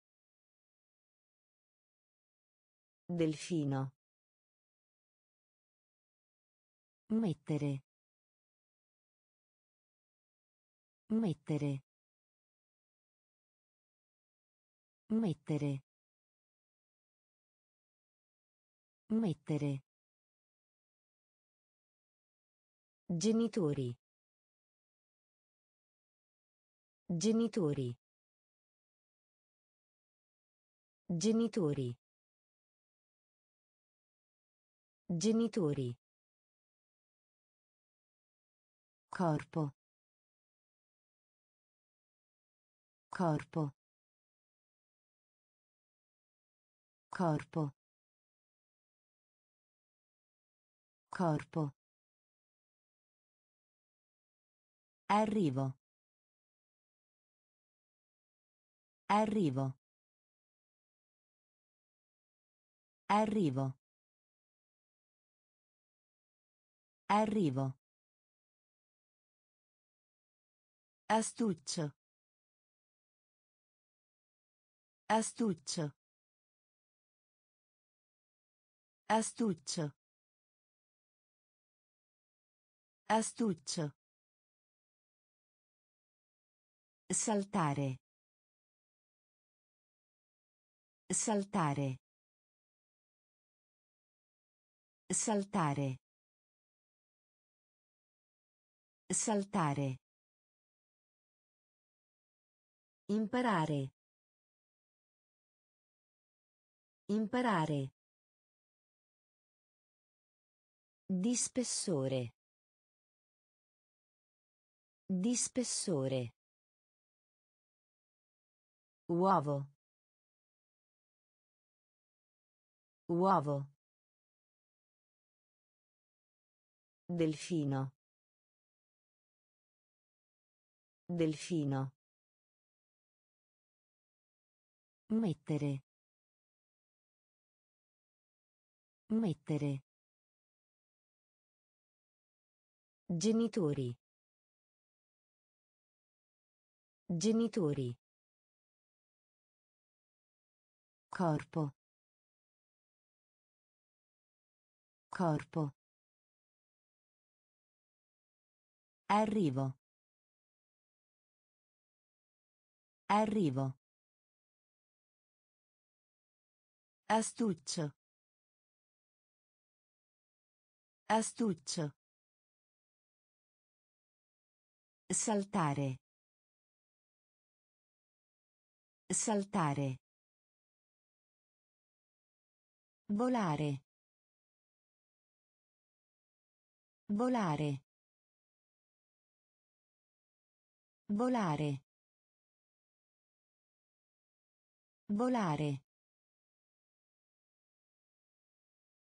Delfino. Mettere. Mettere. Mettere. Mettere. Genitori. Genitori. Genitori. Genitori. Corpo. Corpo. Corpo. Corpo. Arrivo. Arrivo. Arrivo. Arrivo. Astuccio. Astuccio. Astuccio. Astuccio. Saltare. Saltare. Saltare. Saltare. Imparare. Imparare. Di spessore. Di spessore. Uovo. Uovo. Delfino. Delfino. Mettere. Mettere. Genitori. Genitori. Corpo. Corpo. Arrivo. Arrivo. Astuccio. Astuccio. Saltare. Saltare. Volare. Volare. Volare. Volare.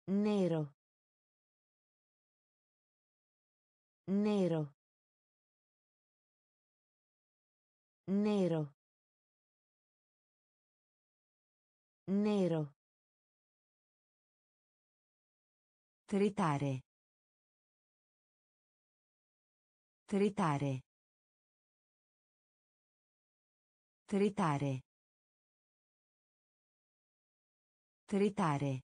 Nero. Nero. Nero. Nero. Tritare. Tritare. Tritare. Tritare.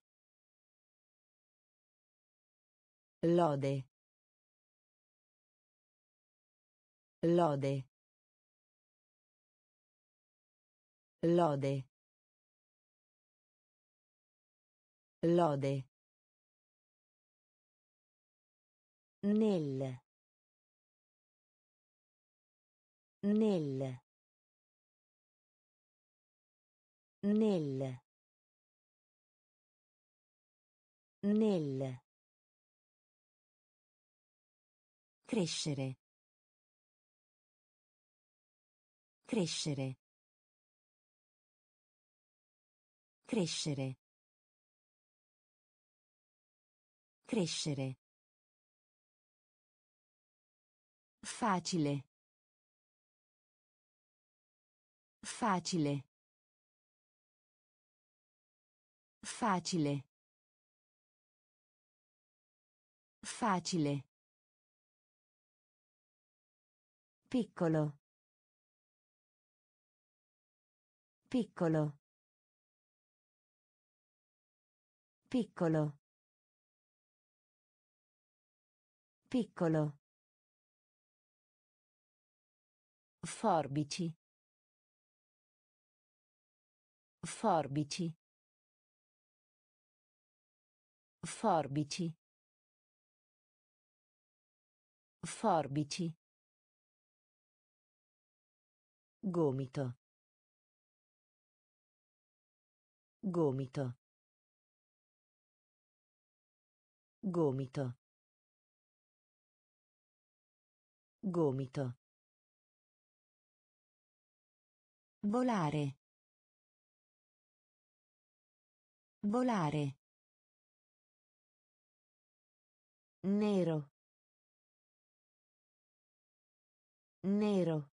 Lode. Lode. Lode. Lode. Nel. Nel. Nel. Nel. Crescere. Crescere. Crescere. Crescere. Facile. Facile. Facile. Facile. Piccolo. Piccolo. Piccolo. Piccolo. Forbici. Forbici. Forbici. Forbici. Gomito. Gomito. Gomito. Gomito. Volare. Volare. Nero. Nero.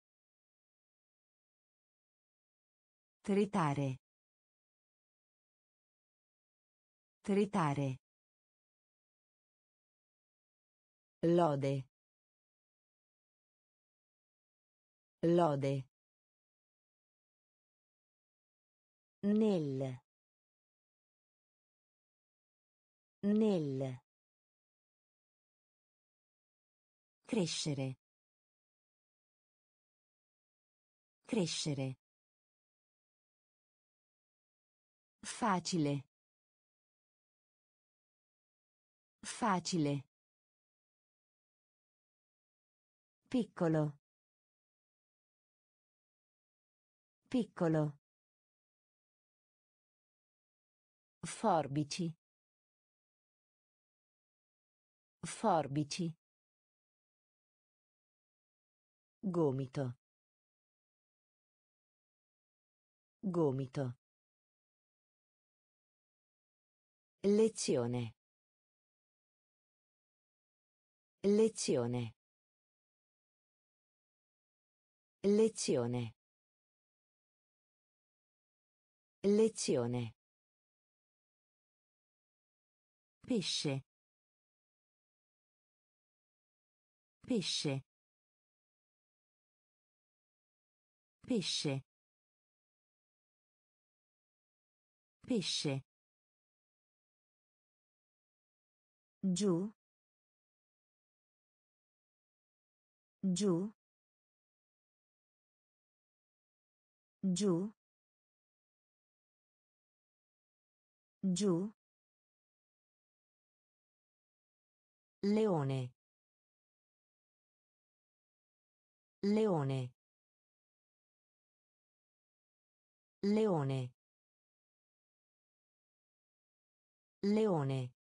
Tritare. Tritare. Lode. Lode. Nel. Nel. Crescere. Crescere. Facile. Facile. Piccolo. Piccolo. Forbici. Forbici. Gomito. Gomito. Lezione. Lezione. Lezione. Lezione. Pesce. Pesce. Pesce. Pesce. Giù. Giù. Giù. Giù. Leone. Leone. Leone. Leone.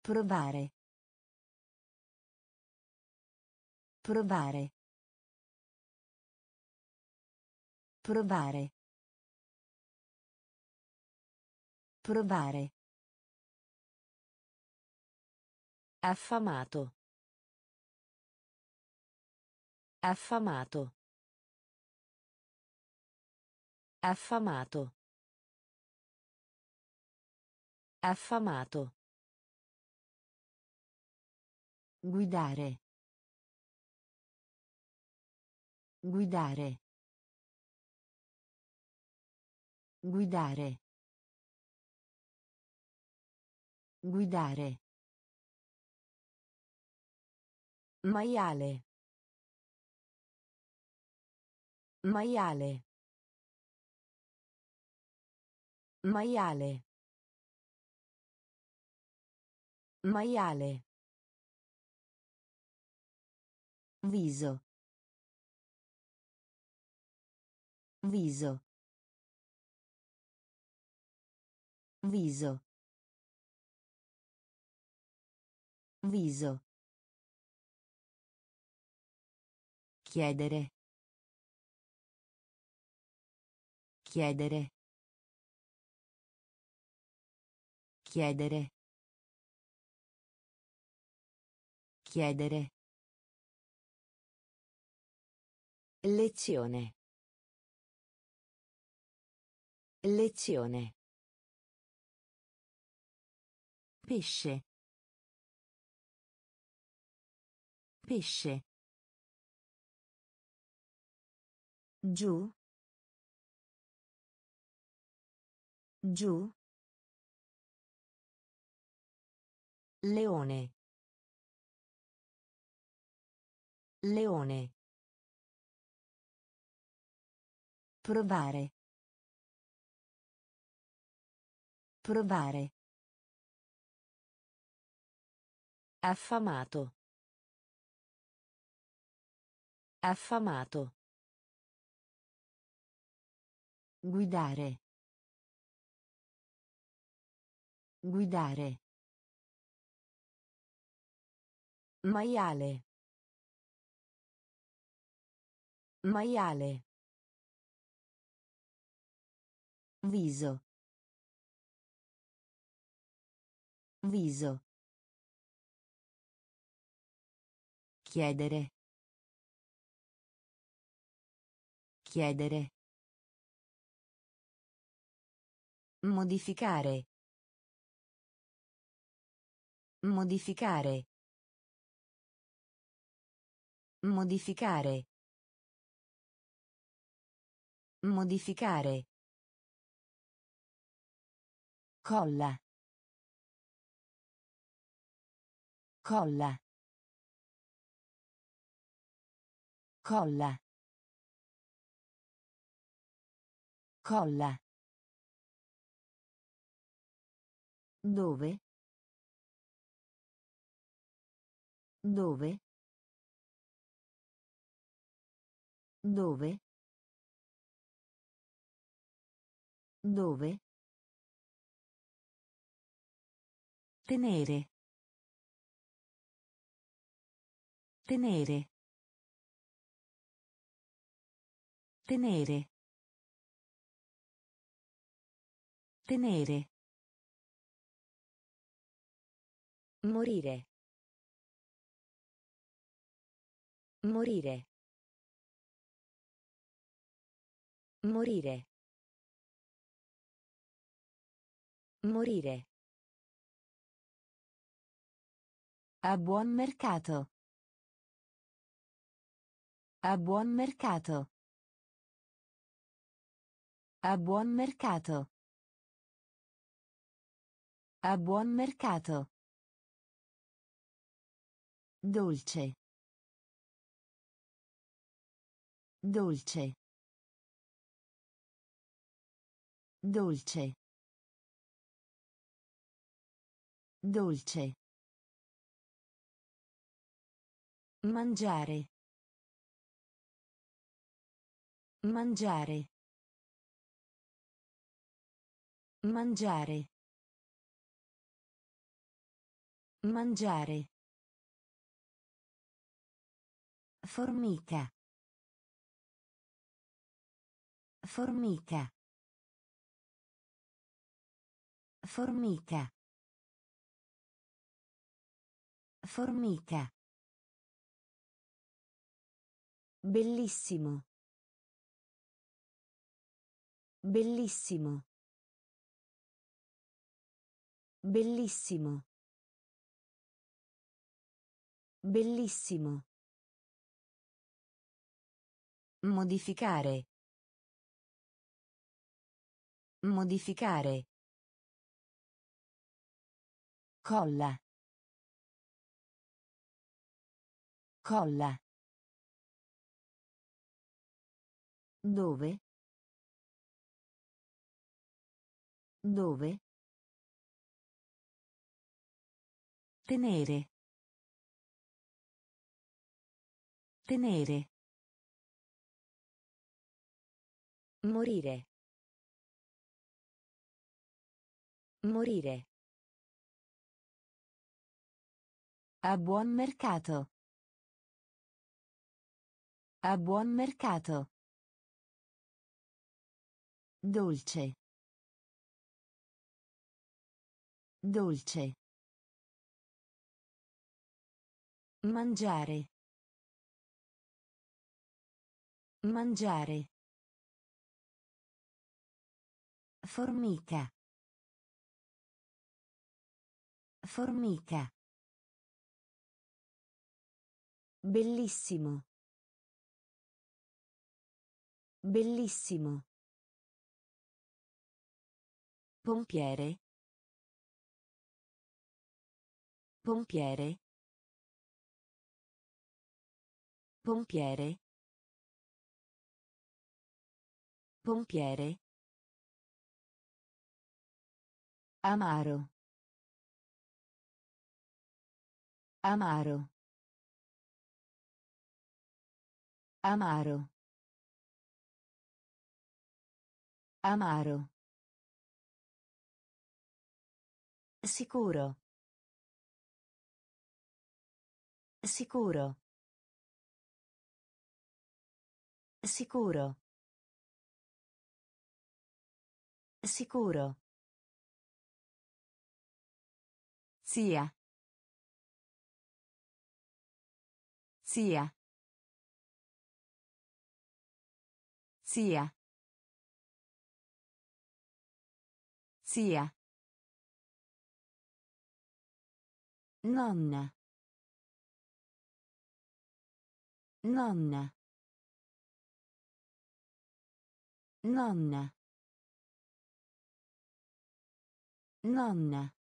Provare. Provare. Provare. Provare. Affamato. Affamato. Affamato. Affamato. Guidare. Guidare. Guidare. Guidare. Maiale. Maiale. Maiale. Maiale. Viso. Viso. Viso. Viso. Chiedere. Chiedere. Chiedere. Chiedere. Lezione. Lezione. Pesce. Pesce. Giù. Giù. Leone. Leone. Provare. Provare. Affamato. Affamato. Guidare. Guidare. Maiale. Maiale. Viso. Viso. Chiedere. Chiedere. Modificare. Modificare. Modificare. Modificare. Colla. Colla. Colla. Colla. Dove? Dove? Dove? Dove? Tenere. Tenere. Tenere. Tenere. Morire. Morire. Morire. Morire. A buon mercato. A buon mercato. A buon mercato. A buon mercato. Dolce. Dolce. Dolce. Dolce. Mangiare. Mangiare. Mangiare. Mangiare. Formica. Formica. Formica. Formica. Bellissimo. Bellissimo. Bellissimo. Bellissimo. Modificare. Modificare. Colla. Colla. Dove? Dove? Tenere. Tenere. Morire. Morire. A buon mercato. A buon mercato. Dolce. Dolce. Mangiare. Mangiare. Formica. Formica. Bellissimo. Bellissimo. Pompiere. Pompiere. Pompiere. Pompiere. Amaro. Amaro. Amaro. Amaro. Sicuro. Sicuro. Sicuro. Sicuro. Zia. Zia. Zia. Zia. Nonna. Nonna. Nonna. Nonna.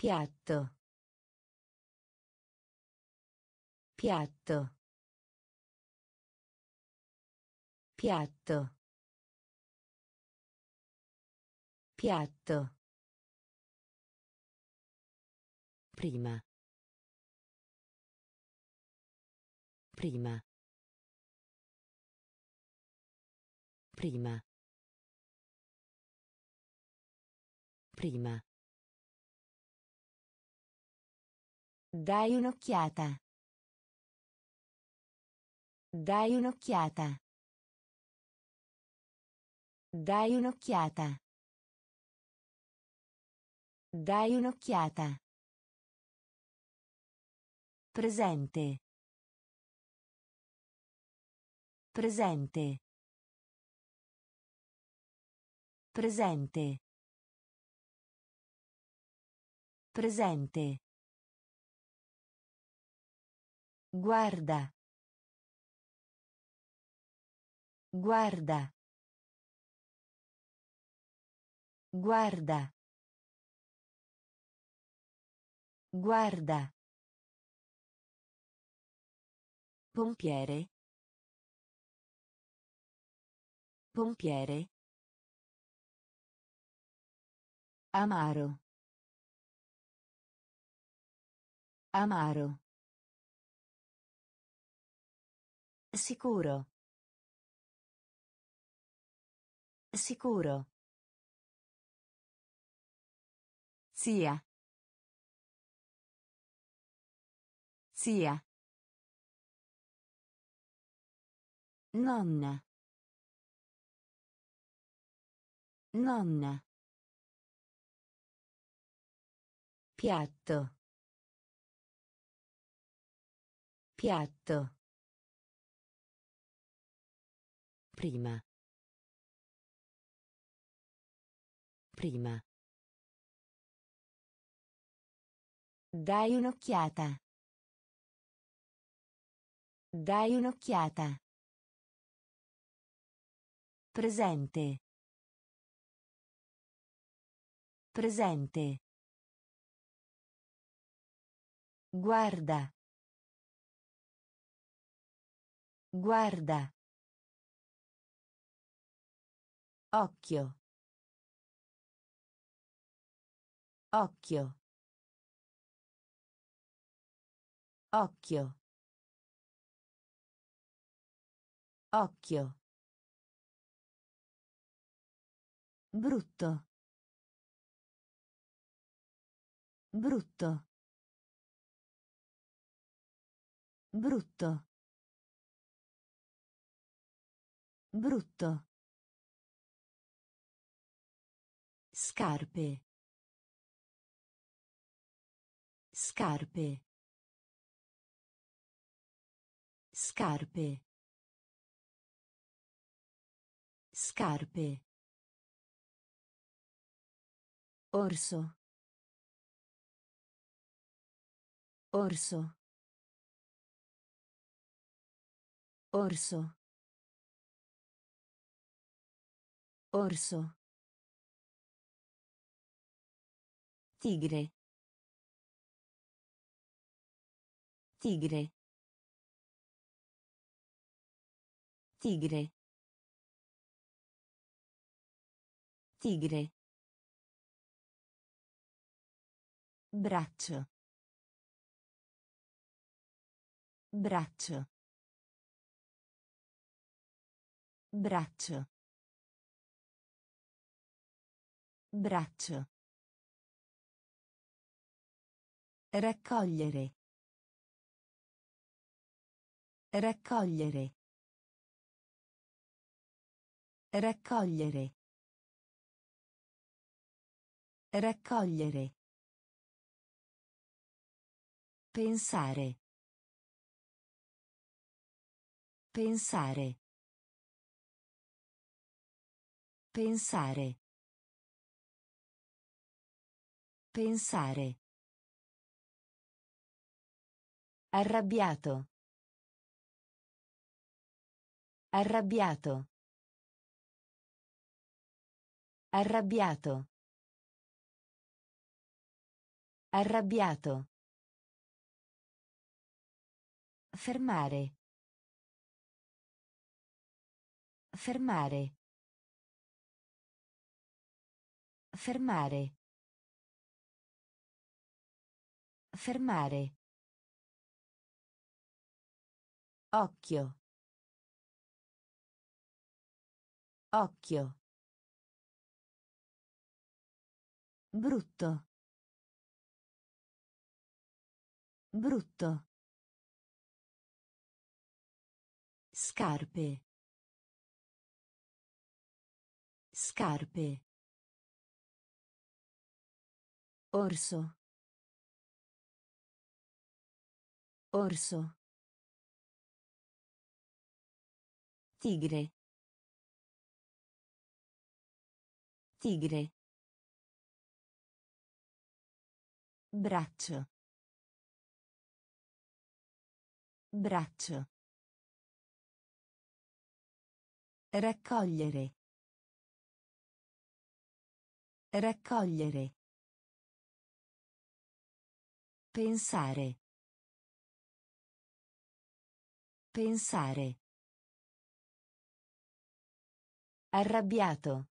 Piatto. Piatto. Piatto. Piatto. Prima. Prima. Prima. Prima. Dai un'occhiata. Dai un'occhiata. Dai un'occhiata. Dai un'occhiata. Presente. Presente. Presente. Presente. Guarda. Guarda. Guarda. Guarda. Pompiere. Pompiere. Amaro. Amaro. Sicuro. Sicuro. Zia. Zia. Nonna. Nonna. Piatto. Piatto. Prima. Prima. Dai un'occhiata. Dai un'occhiata. Presente. Presente. Guarda. Guarda. Occhio. Occhio. Occhio. Occhio. Brutto. Brutto. Brutto. Brutto. Scarpe. Scarpe. Scarpe. Scarpe. Orso. Orso. Orso. Orso. Tigre. Tigre. Tigre. Tigre. Braccio. Braccio. Braccio. Braccio. Raccogliere. Raccogliere. Raccogliere. Raccogliere. Pensare. Pensare. Pensare. Pensare. Arrabbiato. Arrabbiato. Arrabbiato. Arrabbiato. Fermare. Fermare. Fermare. Fermare. Occhio. Occhio. Brutto. Brutto. Scarpe. Scarpe. Orso. Orso. Tigre. Tigre. Braccio. Braccio. Raccogliere. Raccogliere. Pensare. Pensare. Arrabbiato.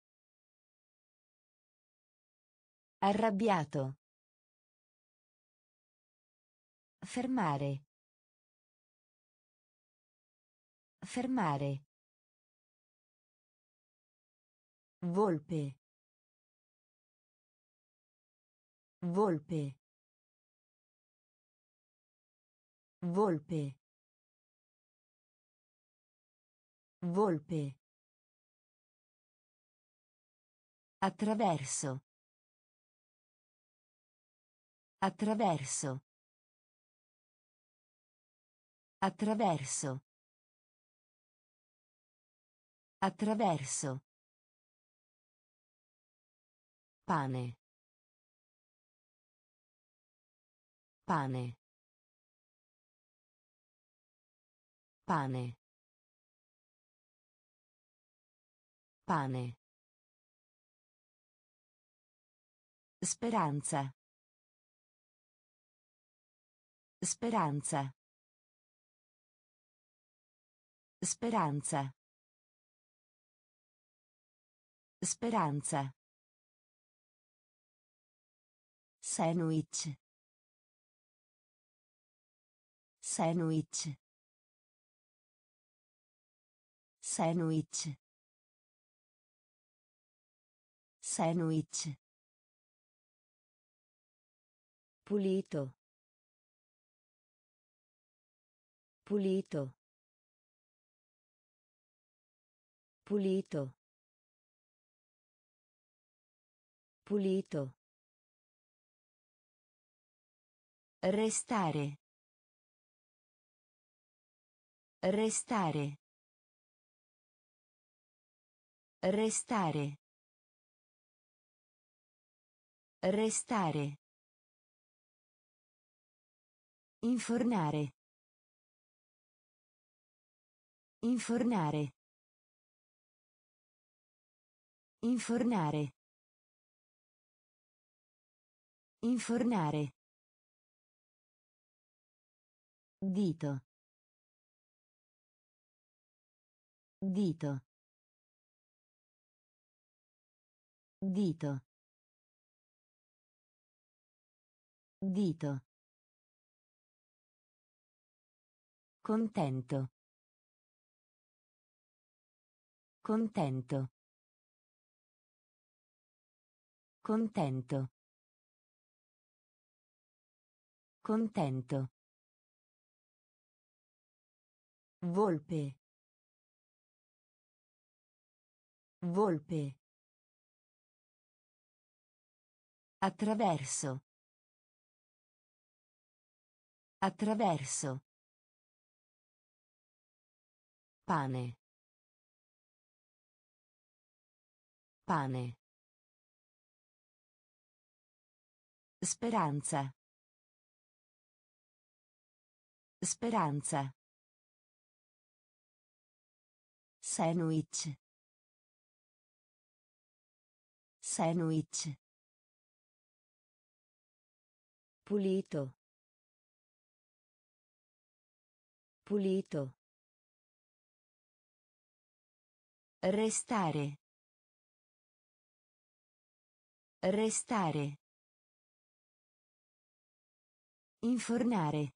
Arrabbiato. Fermare. Fermare. Volpe. Volpe. Volpe. Volpe. Attraverso. Attraverso. Attraverso. Attraverso. Pane. Pane. Pane. Pane. Speranza. Speranza. Speranza. Speranza. Sandwich. Sandwich. Sandwich. Sandwich. Pulito. Pulito. Pulito. Pulito. Restare. Restare. Restare. Restare. Infornare. Infornare. Infornare. Infornare. Dito. Dito. Dito. Dito. Contento. Contento. Contento. Contento. Volpe. Volpe. Attraverso. Attraverso. Pane. Pane. Speranza. Speranza. Sandwich. Sandwich. Pulito. Pulito. Restare. Restare. Infornare.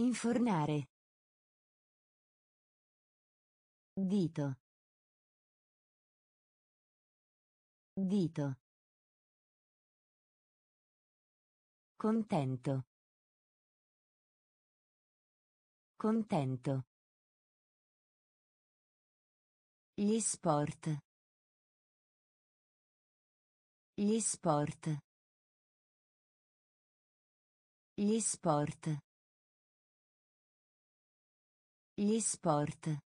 Infornare. Dito. Dito. Contento. Contento. Gli sport. Gli sport. Gli sport. Gli sport.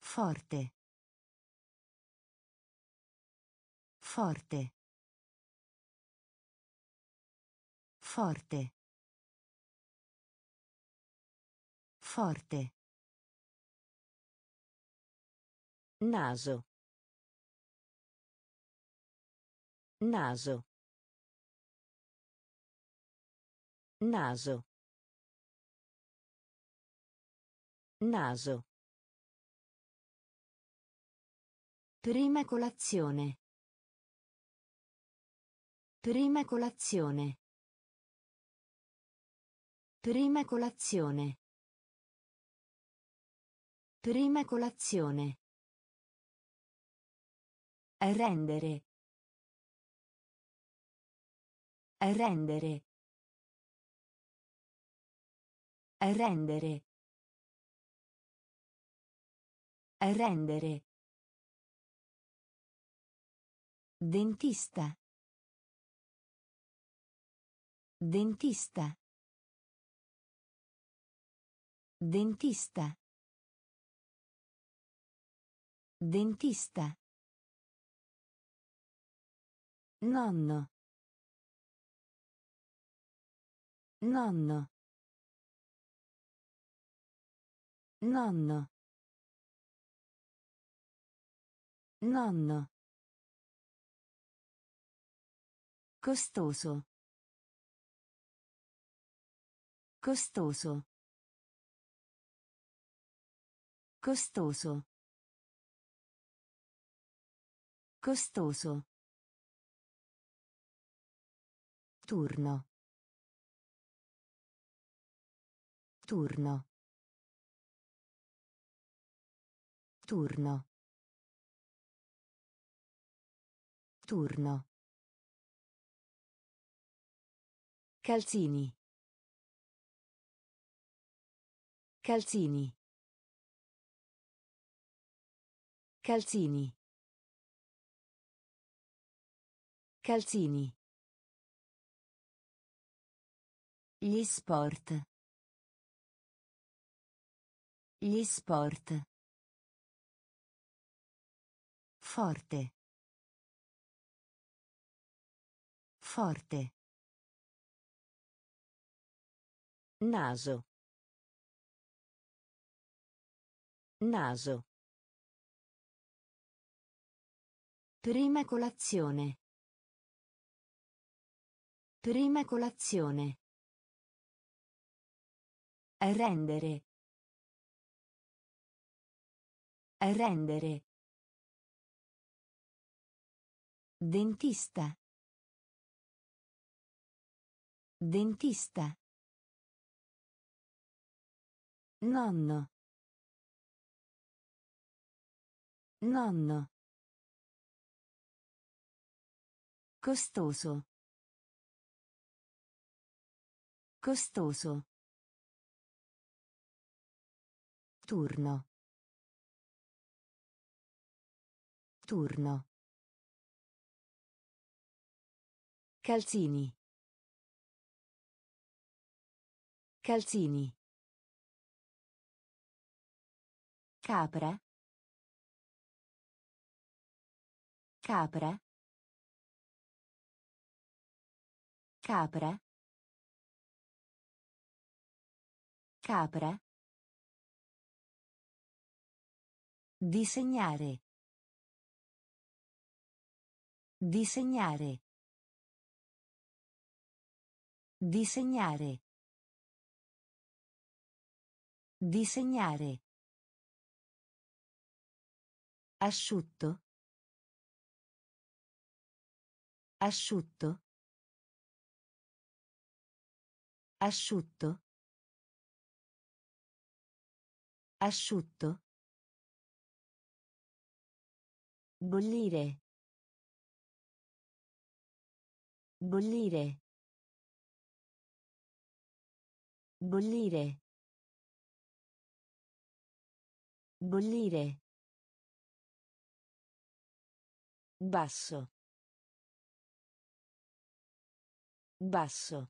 Forte. Forte. Forte. Forte. Naso. Naso. Naso. Naso. Prima colazione. Prima colazione. Prima colazione. Prima colazione. Rendere. Rendere. Rendere. Rendere. Dentista. Dentista. Dentista. Dentista. Nonno. Nonno. Nonno. Nonno. Costoso. Costoso. Costoso. Costoso. Turno. Turno. Turno. Turno. Calzini. Calzini. Calzini. Calzini. Gli sport. Gli sport. Forte. Forte. Naso. Naso. Prima colazione. Prima colazione. Rendere. Rendere. Dentista. Dentista. Nonno. Nonno. Costoso. Costoso. Turno. Turno. Calzini. Calzini. Capra. Capra. Capra. Capra. Disegnare. Disegnare. Disegnare. Disegnare. Asciutto. Asciutto. Asciutto. Asciutto. Bollire. Bollire. Bollire. Bollire. Basso. Basso.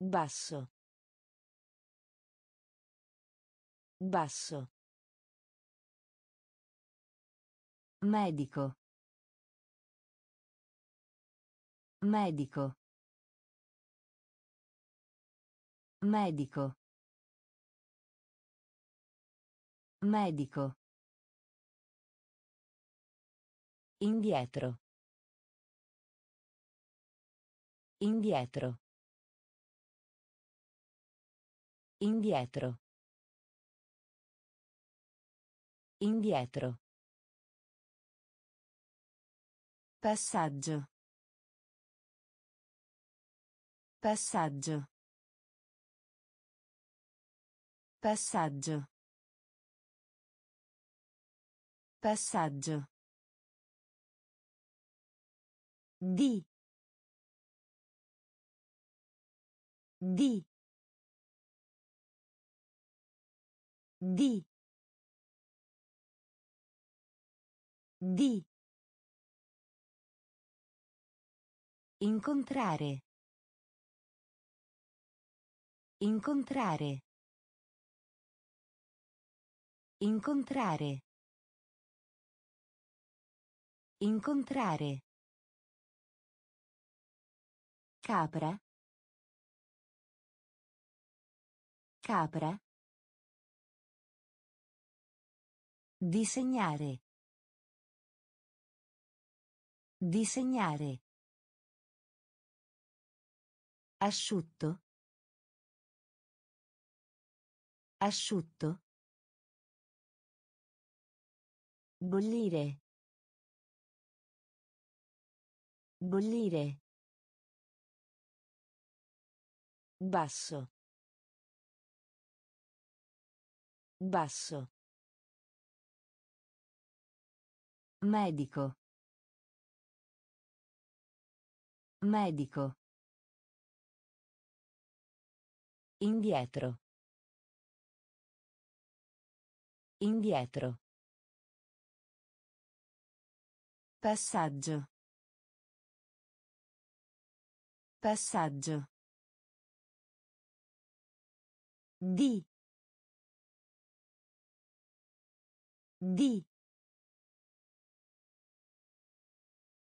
Basso. Basso. Medico. Medico. Medico. Medico. Indietro. Indietro. Indietro. Indietro. Passaggio. Passaggio. Passaggio. Passaggio. Di. Di. Di. Di. Incontrare. Incontrare. Incontrare. Incontrare. Capra. Capra. Disegnare. Disegnare. Asciutto. Asciutto. Bollire. Bollire. Basso. Basso. Medico. Medico. Indietro. Indietro. Passaggio. Passaggio. Di. Di.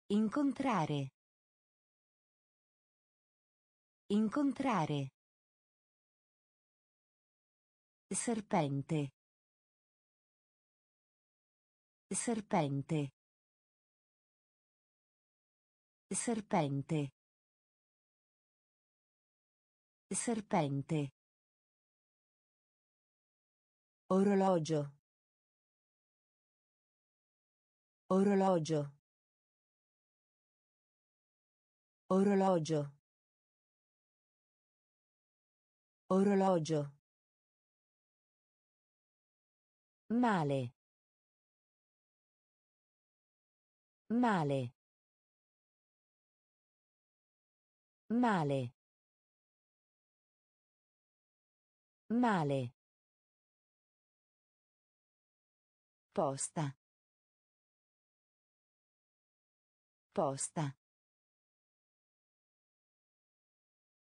Incontrare. Incontrare. Serpente. Serpente. Serpente. Serpente. Orologio. Orologio. Orologio. Orologio. Male. Male. Male. Male. Posta. Posta.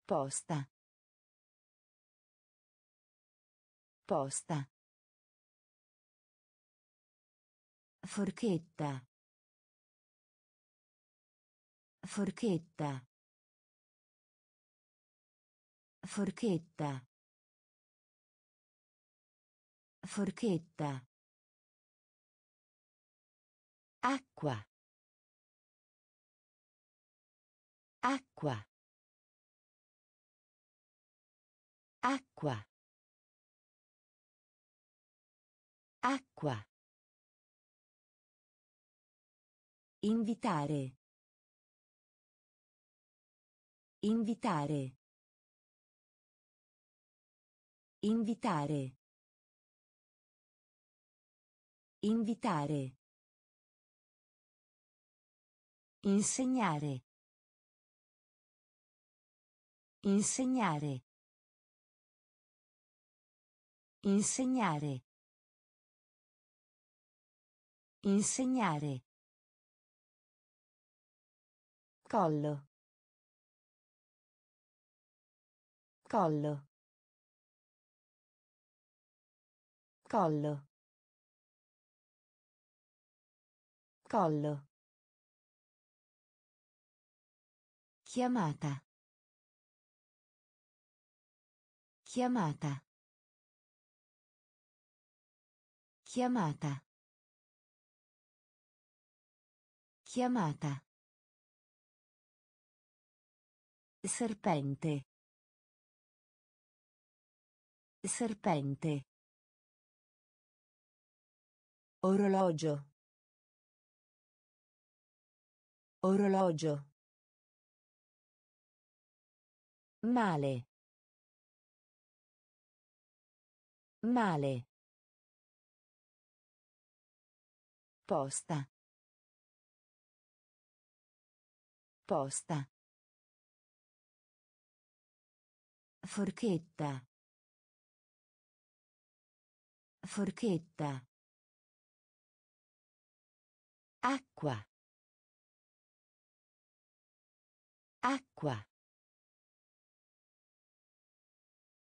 Posta. Posta. Forchetta. Forchetta. Forchetta. Forchetta. Acqua. Acqua. Acqua. Acqua. Invitare. Invitare. Invitare. Invitare. Insegnare. Insegnare. Insegnare. Insegnare. Collo. Collo. Collo. Collo. Chiamata. Chiamata. Chiamata. Chiamata. Serpente. Serpente. Orologio. Orologio. Male. Male. Posta. Posta. Forchetta. Forchetta. Acqua. Acqua.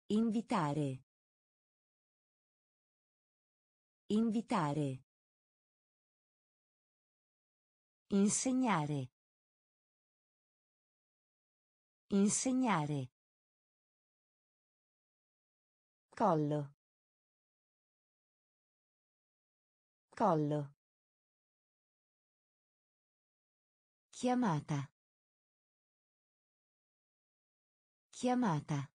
Invitare. Invitare. Insegnare. Insegnare. Collo. Collo. Chiamata. Chiamata.